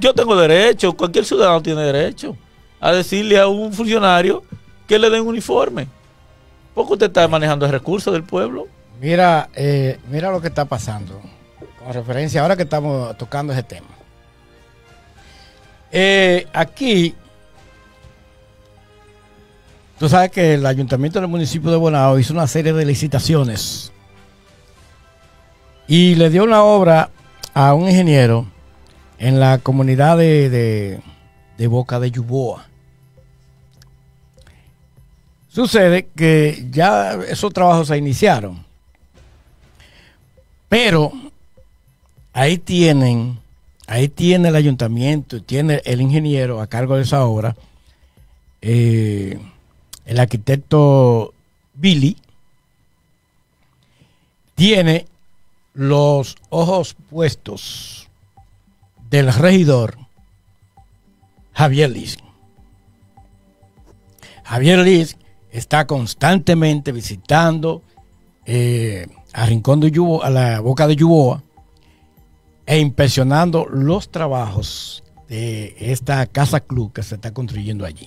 D: Yo tengo derecho, cualquier ciudadano tiene derecho a decirle a un funcionario que le den un informe. Porque usted está manejando el recurso del pueblo.
C: Mira, eh, mira lo que está pasando. Con referencia, ahora que estamos tocando ese tema. Eh, aquí, tú sabes que el ayuntamiento del municipio de Bonao hizo una serie de licitaciones y le dio una obra a un ingeniero en la comunidad de, de- de Boca de Yuboa. Sucede que ya esos trabajos se iniciaron. Pero ahí tienen, ahí tiene el ayuntamiento, tiene el ingeniero a cargo de esa obra, eh, el arquitecto Billy, tiene los ojos puestos del regidor Javier Liz. Javier Liz está constantemente visitando eh, a Rincón de Yubo, a la boca de Yuboa, e inspeccionando los trabajos de esta casa club que se está construyendo allí.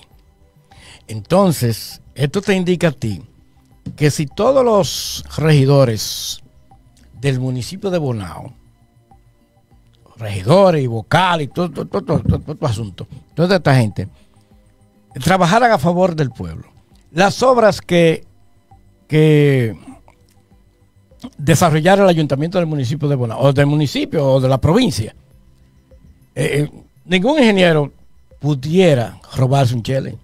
C: Entonces, esto te indica a ti que si todos los regidores del municipio de Bonao, regidores y vocales y todo, todo, todo, todo asunto, toda esta gente, trabajaran a favor del pueblo. Las obras que, que desarrollar el ayuntamiento del municipio de Bonao, o del municipio o de la provincia. Eh, eh, ningún ingeniero pudiera robarse un chele.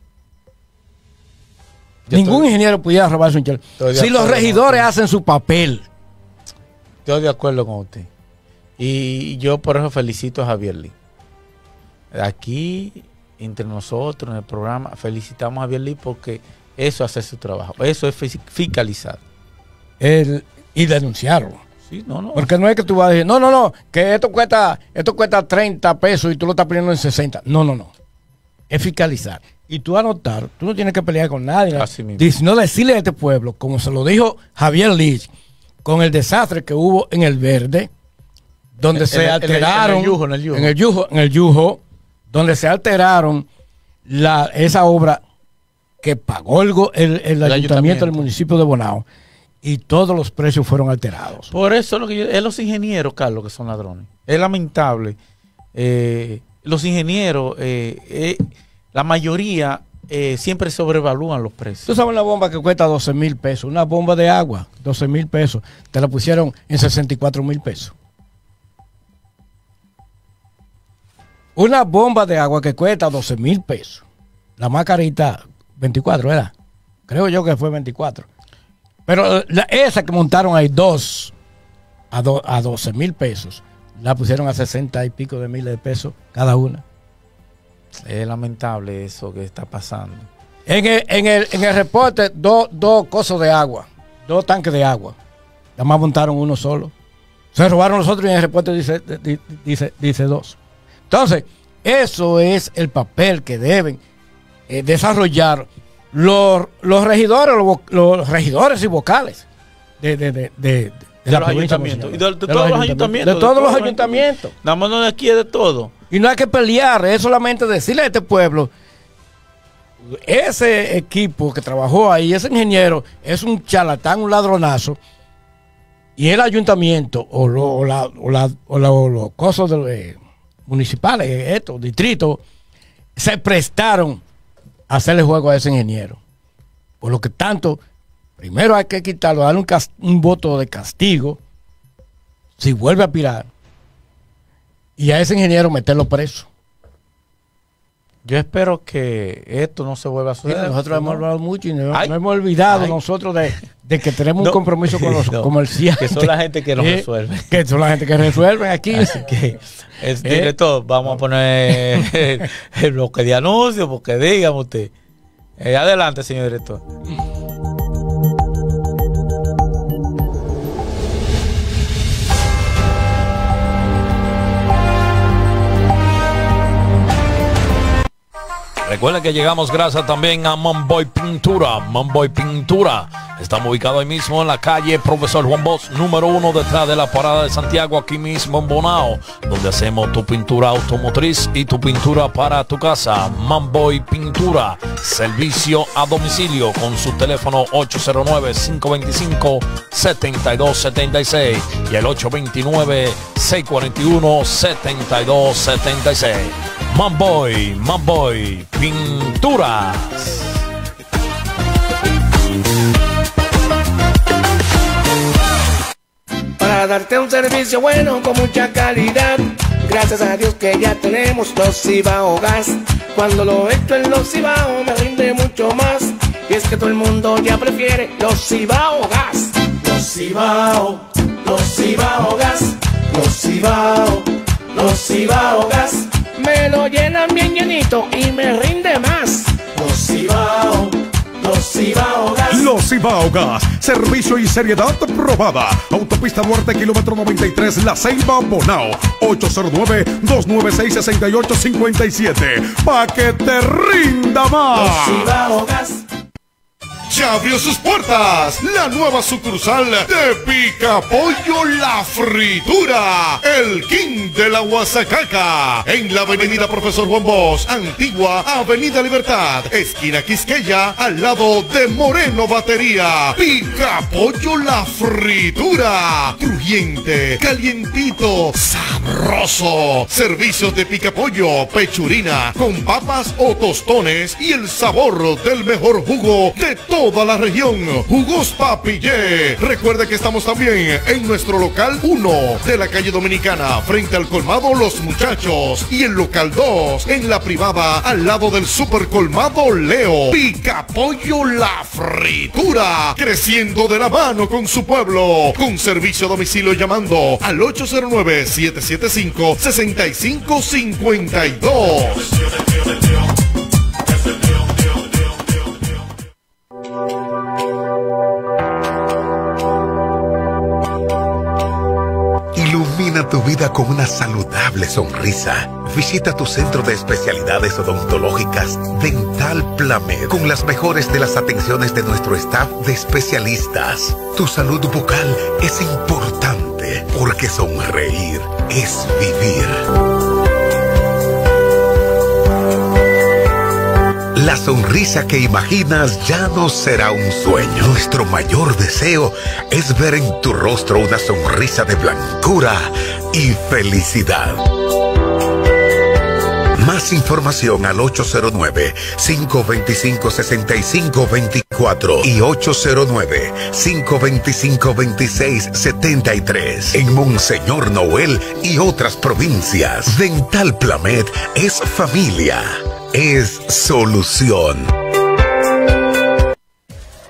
C: Ningún
D: estoy-
C: ingeniero pudiera robarse un chele. Si los regidores hacen su papel,
D: Estoy de acuerdo con usted. Y yo por eso felicito a Javier Lee. Aquí, entre nosotros, en el programa, felicitamos a Javier Lee porque eso hace su trabajo. Eso es fis- fiscalizar.
C: el- y denunciarlo.
D: Sí, no, no.
C: Porque no es que tú vas a decir, no, no, no, que esto cuesta, esto cuesta 30 pesos y tú lo estás poniendo en 60. No, no, no. Es fiscalizar. Y tú anotar, tú no tienes que pelear con nadie.
D: Así mismo.
C: No decirle a este pueblo, como se lo dijo Javier Lich, con el desastre que hubo en el verde, donde
D: En-
C: se
D: en
C: alteraron.
D: en el Yujo, en el Yujo.
C: En el Yujo, en el Yujo, donde se alteraron la, esa obra que pagó el, el- el ayuntamiento. del municipio de Bonao y todos los precios fueron alterados.
D: Por eso lo que yo- es los ingenieros, Carlos, que son ladrones. Es lamentable. Eh, los ingenieros, eh, eh, la mayoría eh, siempre sobrevalúan los
C: Tú
D: precios.
C: sabes una bomba que cuesta 12 mil pesos, una bomba de agua, 12 mil pesos, te la pusieron en 64 mil pesos. Una bomba de agua que cuesta 12 mil pesos, la más carita, 24, ¿verdad? Creo yo que fue 24. Pero eh, la- esa que montaron ahí, dos, a, do- a 12 mil pesos, la pusieron a 60 y pico de miles de pesos cada una.
D: Es lamentable eso que está pasando.
C: En el, en el, en el reporte, dos dos cosas de agua, dos tanques de agua. Nada más montaron uno solo. Se robaron los otros y en el reporte dice, di- dice, dice dos. Entonces, Eso es el papel que deben eh, desarrollar los, los regidores, los, regidores y vocales de, de, de, de-
D: los ayuntamientos. Y de, todos
C: los
D: ayuntamientos.
C: De todos los ayuntamientos.
D: Nada más no de aquí es de todo.
C: Y no hay que pelear, es solamente decirle a este pueblo, ese equipo que trabajó ahí, ese ingeniero, es un charlatán, un ladronazo, y el ayuntamiento o, lo- o la- o la- o la- o los cosas de- eh, municipales, estos, distritos, se prestaron hacerle juego a ese ingeniero. Por lo que tanto, primero hay que quitarlo, darle un, voto de castigo, si vuelve a pirar, y a ese ingeniero meterlo preso.
D: Yo espero que esto no se vuelva a
C: Sí,
D: suceder.
C: nosotros hemos hablado mucho y no,
D: Ay.
C: hemos olvidado
D: Ay.
C: nosotros de, de que tenemos [laughs]
D: No.
C: un compromiso con los [laughs]
D: No.
C: comerciantes.
D: Que son la gente que nos [laughs]
C: Eh,
D: resuelve.
C: Que son la gente que resuelven aquí.
D: Así que, es,
C: Eh.
D: director, vamos a poner el, el bloque de anuncios, porque dígame usted. Eh, adelante, señor director.
E: Recuerden que llegamos gracias también a Mamboy Pintura. Mamboy Pintura. Estamos ubicados ahí mismo en la calle Profesor Juan Bosch, número uno, detrás de la parada de Santiago, aquí mismo en Bonao, donde hacemos tu pintura automotriz y tu pintura para tu casa. Mamboy Pintura. Servicio a domicilio con su teléfono 809-525-7276 y el 829-641-7276. Mamboy, Mamboy, pinturas.
F: para darte un servicio bueno con mucha calidad. Gracias a Dios que ya tenemos los Cibao Gas. Cuando lo echo en los Cibao me rinde mucho más. Y es que todo el mundo ya prefiere los Cibao Gas. Los Cibao, los Cibao Gas, los Cibao, los Cibao Gas. Me lo llenan bien llenito y me rinde más. Los Cibao, los Cibao Gas.
G: Los Cibao Gas, servicio y seriedad probada. Autopista Norte, kilómetro 93, La Ceiba, Bonao. 809-296-6857. Pa' que te rinda
F: Los
G: más.
F: Cibao Gas.
H: Abrió sus puertas la nueva sucursal de Pica Pollo La Fritura, el King de la Guasacaca, en la avenida Profesor Juan Bosch, antigua Avenida Libertad, esquina Quisqueya, al lado de Moreno Batería. Pica Pollo La Fritura, crujiente, calientito, sabroso. Servicios de pica pollo, pechurina, con papas o tostones y el sabor del mejor jugo de toda la región. Jugos Papillé. Recuerde que estamos también en nuestro local 1 de la calle Dominicana, frente al colmado Los Muchachos. Y el local 2 en la privada, al lado del super colmado Leo. Pica Pollo La Fritura. Creciendo de la mano con su pueblo. Con servicio a domicilio llamando al 809-775-6552.
I: Tu vida con una saludable sonrisa. Visita tu centro de especialidades odontológicas Dental Plamed con las mejores de las atenciones de nuestro staff de especialistas. Tu salud bucal es importante porque sonreír es vivir. La sonrisa que imaginas ya no será un sueño. Nuestro mayor deseo es ver en tu rostro una sonrisa de blancura y felicidad. Más información al 809-525-6524 y 809-525-2673 en Monseñor Noel y otras provincias. Dental Plamed es familia, es solución.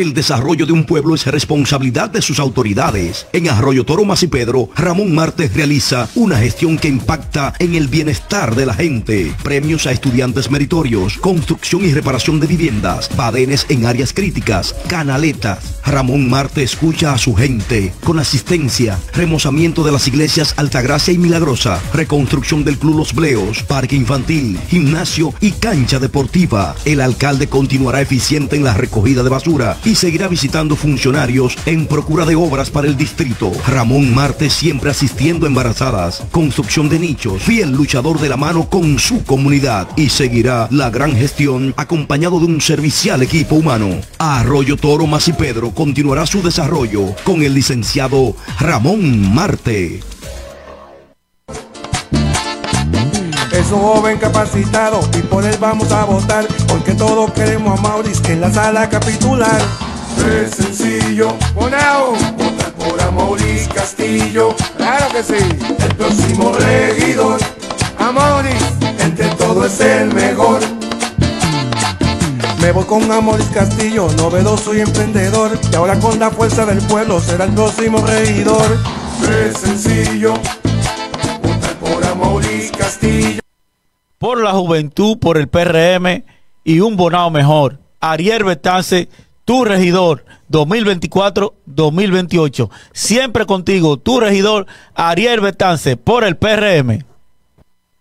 J: El desarrollo de un pueblo es responsabilidad de sus autoridades. En Arroyo Toro Pedro, Ramón Martes realiza una gestión que impacta en el bienestar de la gente. Premios a estudiantes meritorios, construcción y reparación de viviendas, badenes en áreas críticas, canaletas. Ramón Martes escucha a su gente con asistencia, remozamiento de las iglesias Altagracia y Milagrosa, reconstrucción del Club Los Bleos, parque infantil, gimnasio y cancha deportiva. El alcalde continuará eficiente en la recogida de basura y seguirá visitando funcionarios en procura de obras para el distrito. Ramón Martes siempre asistiendo embarazadas, construcción de nichos, fiel luchador de la mano con su comunidad y seguirá la gran gestión acompañado de un servicial equipo humano. Arroyo Toro Masi Pedro continuará su desarrollo con el licenciado Ramón Marte.
K: Es un joven capacitado y por él vamos a votar porque todos queremos a Maurice en la sala capitular. Es sencillo, Bonao, votar por Amaury Castillo. Claro que sí. El próximo regidor, Amaury, entre todos es el mejor. Me voy con Amoris Castillo, novedoso y emprendedor. Y ahora con la fuerza del pueblo será el próximo regidor. Es sencillo, votar por Amoris Castillo.
D: Por la juventud, por el PRM y un bonao mejor. Ariel Betance tu regidor 2024-2028. Siempre contigo, tu regidor Ariel Betance por el PRM.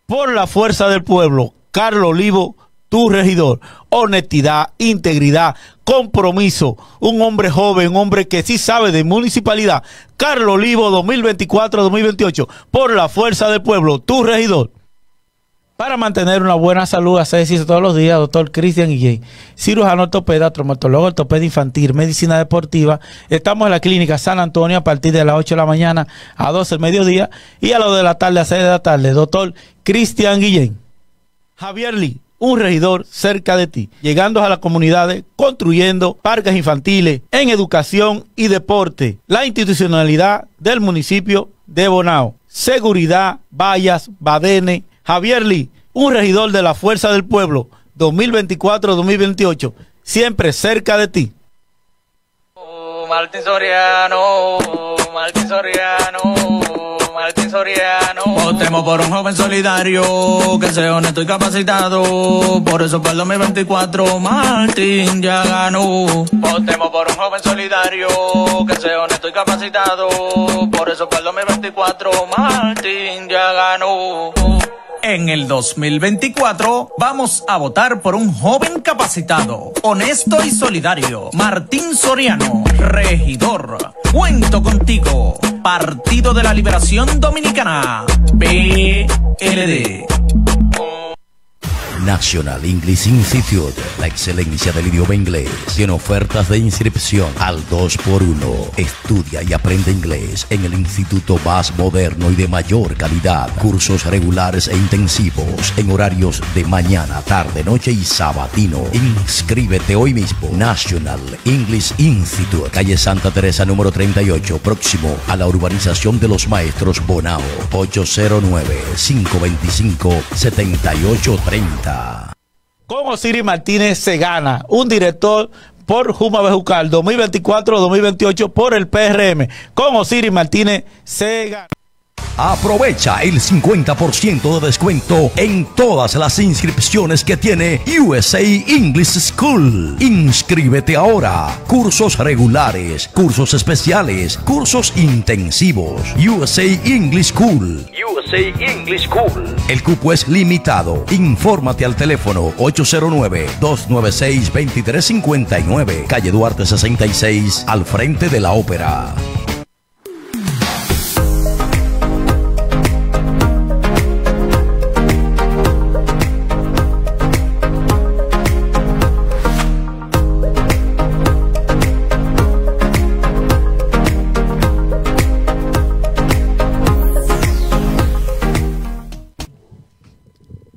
D: Por la fuerza del pueblo, Carlos Olivo, tu regidor. Honestidad, integridad, compromiso. Un hombre joven, un hombre que sí sabe de municipalidad. Carlos Olivo 2024-2028. Por la fuerza del pueblo, tu regidor. Para mantener una buena salud, hacer ejercicio todos los días, doctor Cristian Guillén, cirujano ortopeda, traumatólogo ortopeda infantil, medicina deportiva. Estamos en la clínica San Antonio a partir de las 8 de la mañana a 12 del mediodía y a lo de la tarde a 6 de la tarde. Doctor Cristian Guillén. Javier Lee, un regidor cerca de ti, llegando a las comunidades, construyendo parques infantiles en educación y deporte. La institucionalidad del municipio de Bonao. Seguridad, vallas, badenes, Javier Lee, un regidor de la Fuerza del Pueblo 2024-2028, siempre cerca de ti.
L: Martín Soriano, Martín Soriano, Soriano. Votemos por un joven solidario que sea honesto y capacitado. Por eso para el 2024 Martín ya ganó. Votemos por un joven solidario que sea honesto y capacitado. Por eso para el 2024 Martín ya ganó.
M: En el 2024 vamos a votar por un joven capacitado, honesto y solidario. Martín Soriano, regidor. Cuento contigo. Partido de la Liberación Dominicana. PLD.
J: National English Institute, la excelencia del idioma inglés. Tiene ofertas de inscripción al 2x1. Estudia y aprende inglés en el instituto más moderno y de mayor calidad. Cursos regulares e intensivos en horarios de mañana, tarde, noche y sabatino. Inscríbete hoy mismo. National English Institute, calle Santa Teresa número 38, próximo a la urbanización de los maestros Bonao. 809 525 7830
D: con Osiris Martínez se gana un director por Juma Bejucal 2024-2028 por el PRM. Con Osiris Martínez se gana.
J: Aprovecha el 50% de descuento en todas las inscripciones que tiene USA English School. Inscríbete ahora. Cursos regulares, cursos especiales, cursos intensivos. USA English School. USA English School. El cupo es limitado. Infórmate al teléfono 809-296-2359. Calle Duarte 66, al frente de la ópera.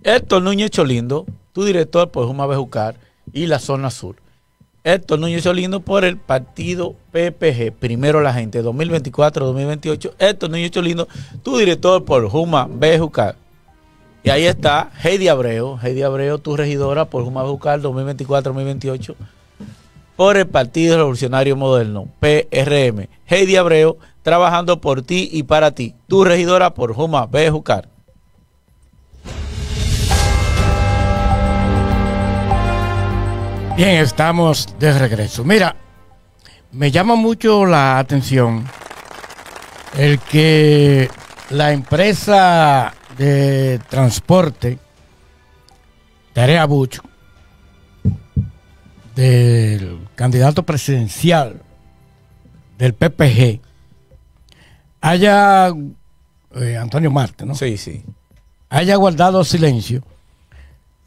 D: Héctor Núñez Cholindo, tu director por Juma Bejucar y la zona sur. Héctor Núñez Cholindo por el partido PPG, primero la gente, 2024-2028. Héctor Núñez Cholindo, tu director por Juma Bejucar. Y ahí está Heidi Abreu, Heidi Abreu, tu regidora por Juma Bejucar 2024-2028. por el Partido Revolucionario Moderno, PRM. Heidi Abreu, trabajando por ti y para ti. Tu regidora por Juma B.
C: Bien, estamos de regreso. Mira, me llama mucho la atención el que la empresa de transporte Tarea Buch del candidato presidencial del PPG haya eh, Antonio Marte, ¿no?
D: Sí, sí.
C: Haya guardado silencio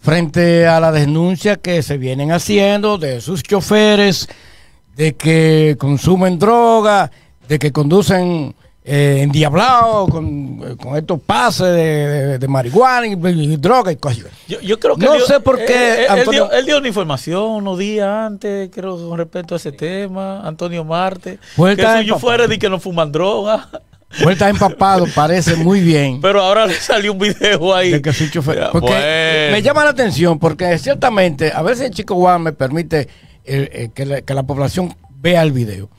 C: frente a la denuncia que se vienen haciendo de sus choferes, de que consumen droga, de que conducen eh, endiablados con, con estos pases de, de- de marihuana y, y droga y cosas.
D: Yo, yo creo que
C: No
D: dio-
C: sé por qué,
D: eh, eh, Él, dio, él dio una información unos días antes, creo, con respecto a ese tema, Antonio Marte.
C: Vuelta
D: que si yo
C: papá.
D: fuera de que no fuman droga.
C: Vuelta empapado, parece muy bien.
D: Pero ahora le salió un video ahí.
C: de que soy chofer.
D: Ya,
C: Porque
D: bueno.
C: me llama la atención, porque ciertamente, a veces el chico Juan me permite eh, eh, que, la, que la población vea el video.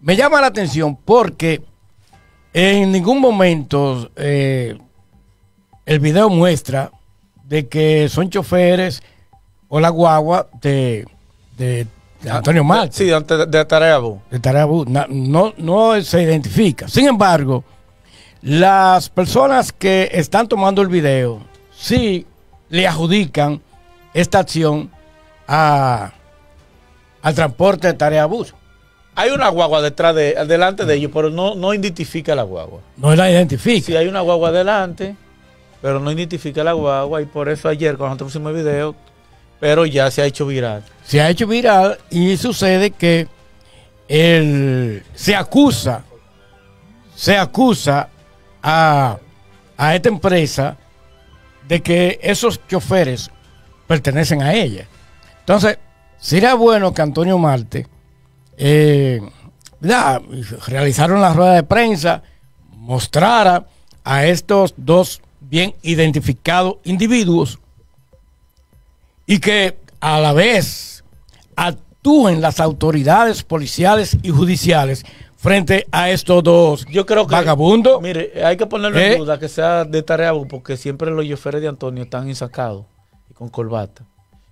C: Me llama la atención porque en ningún momento eh, el video muestra de que son choferes o la guagua de, de- de Antonio Marte
D: Sí, antes de, de Tareabu.
C: de Tarabu, na- no, no se identifica. Sin embargo, las personas que están tomando el video sí le adjudican esta acción a, al transporte de tarea bus.
D: Hay una guagua detrás de, delante de ellos, pero no, no identifica la guagua.
C: No la identifica.
D: Sí, hay una guagua delante, pero no identifica la guagua y por eso ayer cuando nosotros pusimos el video, pero ya se ha hecho viral.
C: Se ha hecho viral y sucede que el, se acusa, se acusa a, a esta empresa de que esos choferes pertenecen a ella. Entonces, sería bueno que Antonio Marte eh, realizaron la rueda de prensa, mostrara a estos dos bien identificados individuos y que a la vez actúen las autoridades policiales y judiciales frente a estos dos
D: Yo creo que.
C: vagabundos.
D: Mire, hay que ponerlo
C: ¿Eh?
D: en duda que sea de Tareabu, porque siempre los choferes de Antonio están ensacados y con corbata.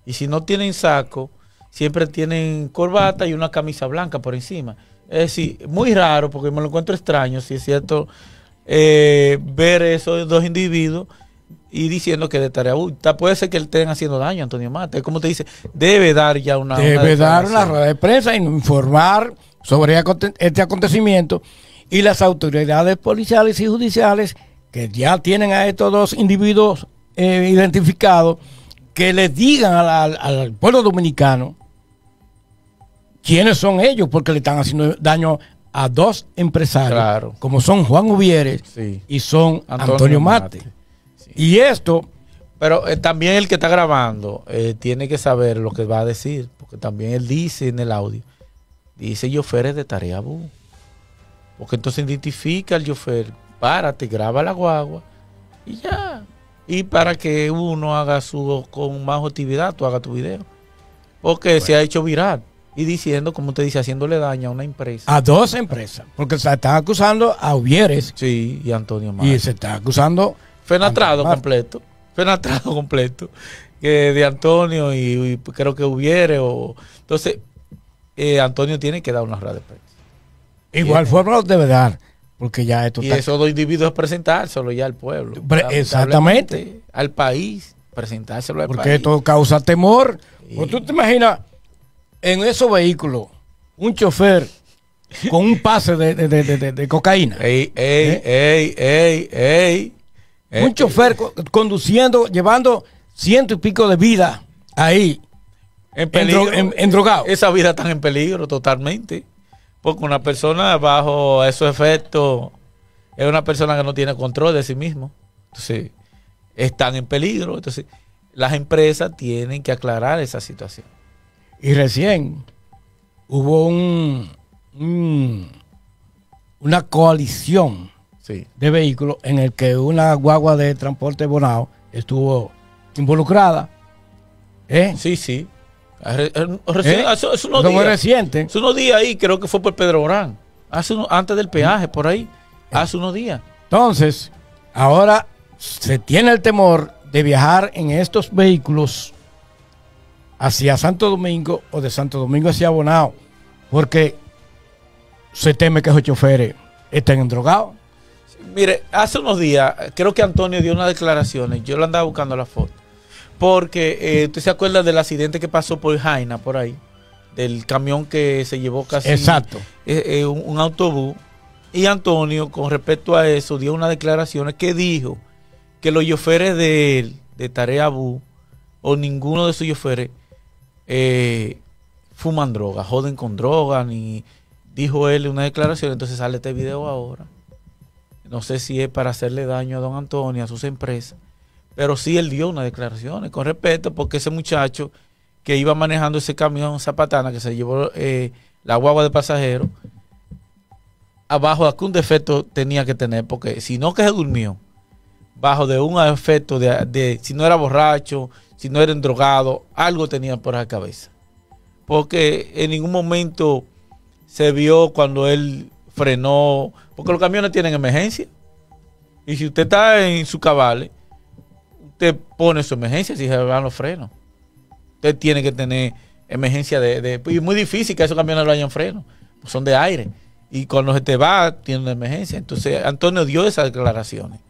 D: Y si no tienen saco, siempre tienen corbata y una camisa blanca por encima. Es decir, muy raro, porque me lo encuentro extraño, si es cierto, eh, ver esos dos individuos y diciendo que de Tareabu. Ta- Puede ser que le estén haciendo daño a Antonio Mate. Como te dice, debe dar ya una. una
C: debe dar una rueda de prensa informar sobre este acontecimiento y las autoridades policiales y judiciales que ya tienen a estos dos individuos eh, identificados que les digan al, al- al pueblo dominicano quiénes son ellos porque le están haciendo daño a dos empresarios
D: Claro.
C: como son Juan Uvieres
D: Sí.
C: y son Antonio,
D: Antonio
C: Mate.
D: Mate.
C: Y esto
D: Pero eh, también el que está grabando eh, tiene que saber lo que va a decir, porque también él dice en el audio, dice choferes de tarea bu. Porque entonces identifica al chofer, párate, graba la guagua y ya. Y para que uno haga su con más actividad, tú hagas tu video. Porque se ha hecho viral. Y diciendo, como te dice, haciéndole daño a una empresa.
C: a dos empresas, porque se están acusando a Uvieres
D: Sí, y Antonio
C: y
D: Mate.
C: se está acusando
D: Fenatrado completo. Fenatrado [laughs] completo. Que de Antonio y, y creo que hubiere. O, entonces, eh, Antonio tiene que dar una rueda de prensa.
C: igual forma lo debe dar, porque ya esto
D: Y
C: está-
D: esos dos individuos presentárselo ya al pueblo.
C: Exactamente.
D: Al país, presentárselo al
C: porque
D: país.
C: esto causa temor. Pues tú te imaginas en esos vehículos un chofer con un pase de, de- de- de- de cocaína.
D: Ey, ey, ey, ey, ey. Eh,
C: un chofer co- conduciendo, llevando ciento y pico de vida ahí.
D: en peligro.
C: en drogado.
D: Esa vida está en peligro totalmente. Porque una persona bajo esos efectos es una persona que no tiene control de sí mismo. Entonces, están en peligro. Entonces, las empresas tienen que aclarar esa situación.
C: Y recién hubo un, un- una coalición
D: Sí.
C: de vehículos en el que una guagua de transporte Bonao estuvo involucrada. ¿eh?
D: Sí, sí. Re- eh,
C: ¿Eh?
D: hace- hace unos días.
C: reciente.
D: Hace unos días ahí, creo que fue por Pedro Orán. Hace uno- antes del peaje, por ahí. Hace unos días.
C: Entonces, ahora se tiene el temor de viajar en estos vehículos hacia Santo Domingo o de Santo Domingo hacia Bonao, porque se teme que esos choferes estén drogados.
D: Mire, hace unos días, creo que Antonio dio unas declaraciones. Yo le andaba buscando la foto. Porque eh, usted se acuerda del accidente que pasó por Jaina, por ahí. Del camión que se llevó casi.
C: Exacto.
D: eh, eh, un, un autobús. Y Antonio, con respecto a eso, dio unas declaraciones que dijo que los choferes de él, de Tarea Bu, o ninguno de sus choferes, eh, fuman droga, joden con droga, ni dijo él una declaración. Entonces sale este video ahora. No sé si es para hacerle daño a don Antonio, a sus empresas, pero sí él dio unas declaraciones con respeto, porque ese muchacho que iba manejando ese camión Zapatana, que se llevó eh, la guagua de pasajeros, abajo algún defecto tenía que tener, porque si no que se durmió, bajo de un efecto de, de- si no era borracho, si no era drogado, algo tenía por la cabeza. Porque en ningún momento se vio cuando él frenó, porque los camiones tienen emergencia. Y si usted está en su cabale, usted pone su emergencia si se van los frenos. Usted tiene que tener emergencia de, de- y es muy difícil que esos camiones no hayan freno, pues son de aire. Y cuando se te va, tiene una emergencia. Entonces, Antonio dio esas declaraciones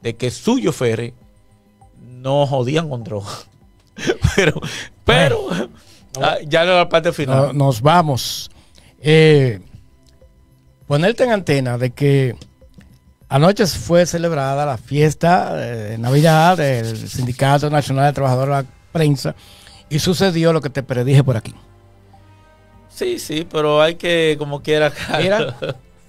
D: de que sus choferes no jodían con droga. [laughs] pero, pero, ah, ya no la parte final.
C: No- nos vamos. Eh, ponerte en antena de que anoche fue celebrada la fiesta de Navidad del Sindicato Nacional de Trabajadores de la Prensa y sucedió lo que te predije por aquí.
D: Sí, sí, pero hay que, como quiera, [laughs]
C: Mira,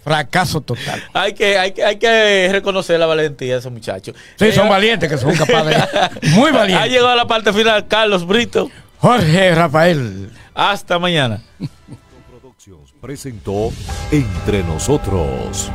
C: fracaso total.
D: hay que, hay que, hay que reconocer la valentía de esos muchachos.
C: Sí, son
D: Eh,
C: valientes que son capaces. [laughs] Muy
D: Ha
C: valientes.
D: llegado a la parte final, Carlos Brito.
C: Jorge Rafael.
D: Hasta mañana. [laughs]
B: presentó Entre Nosotros.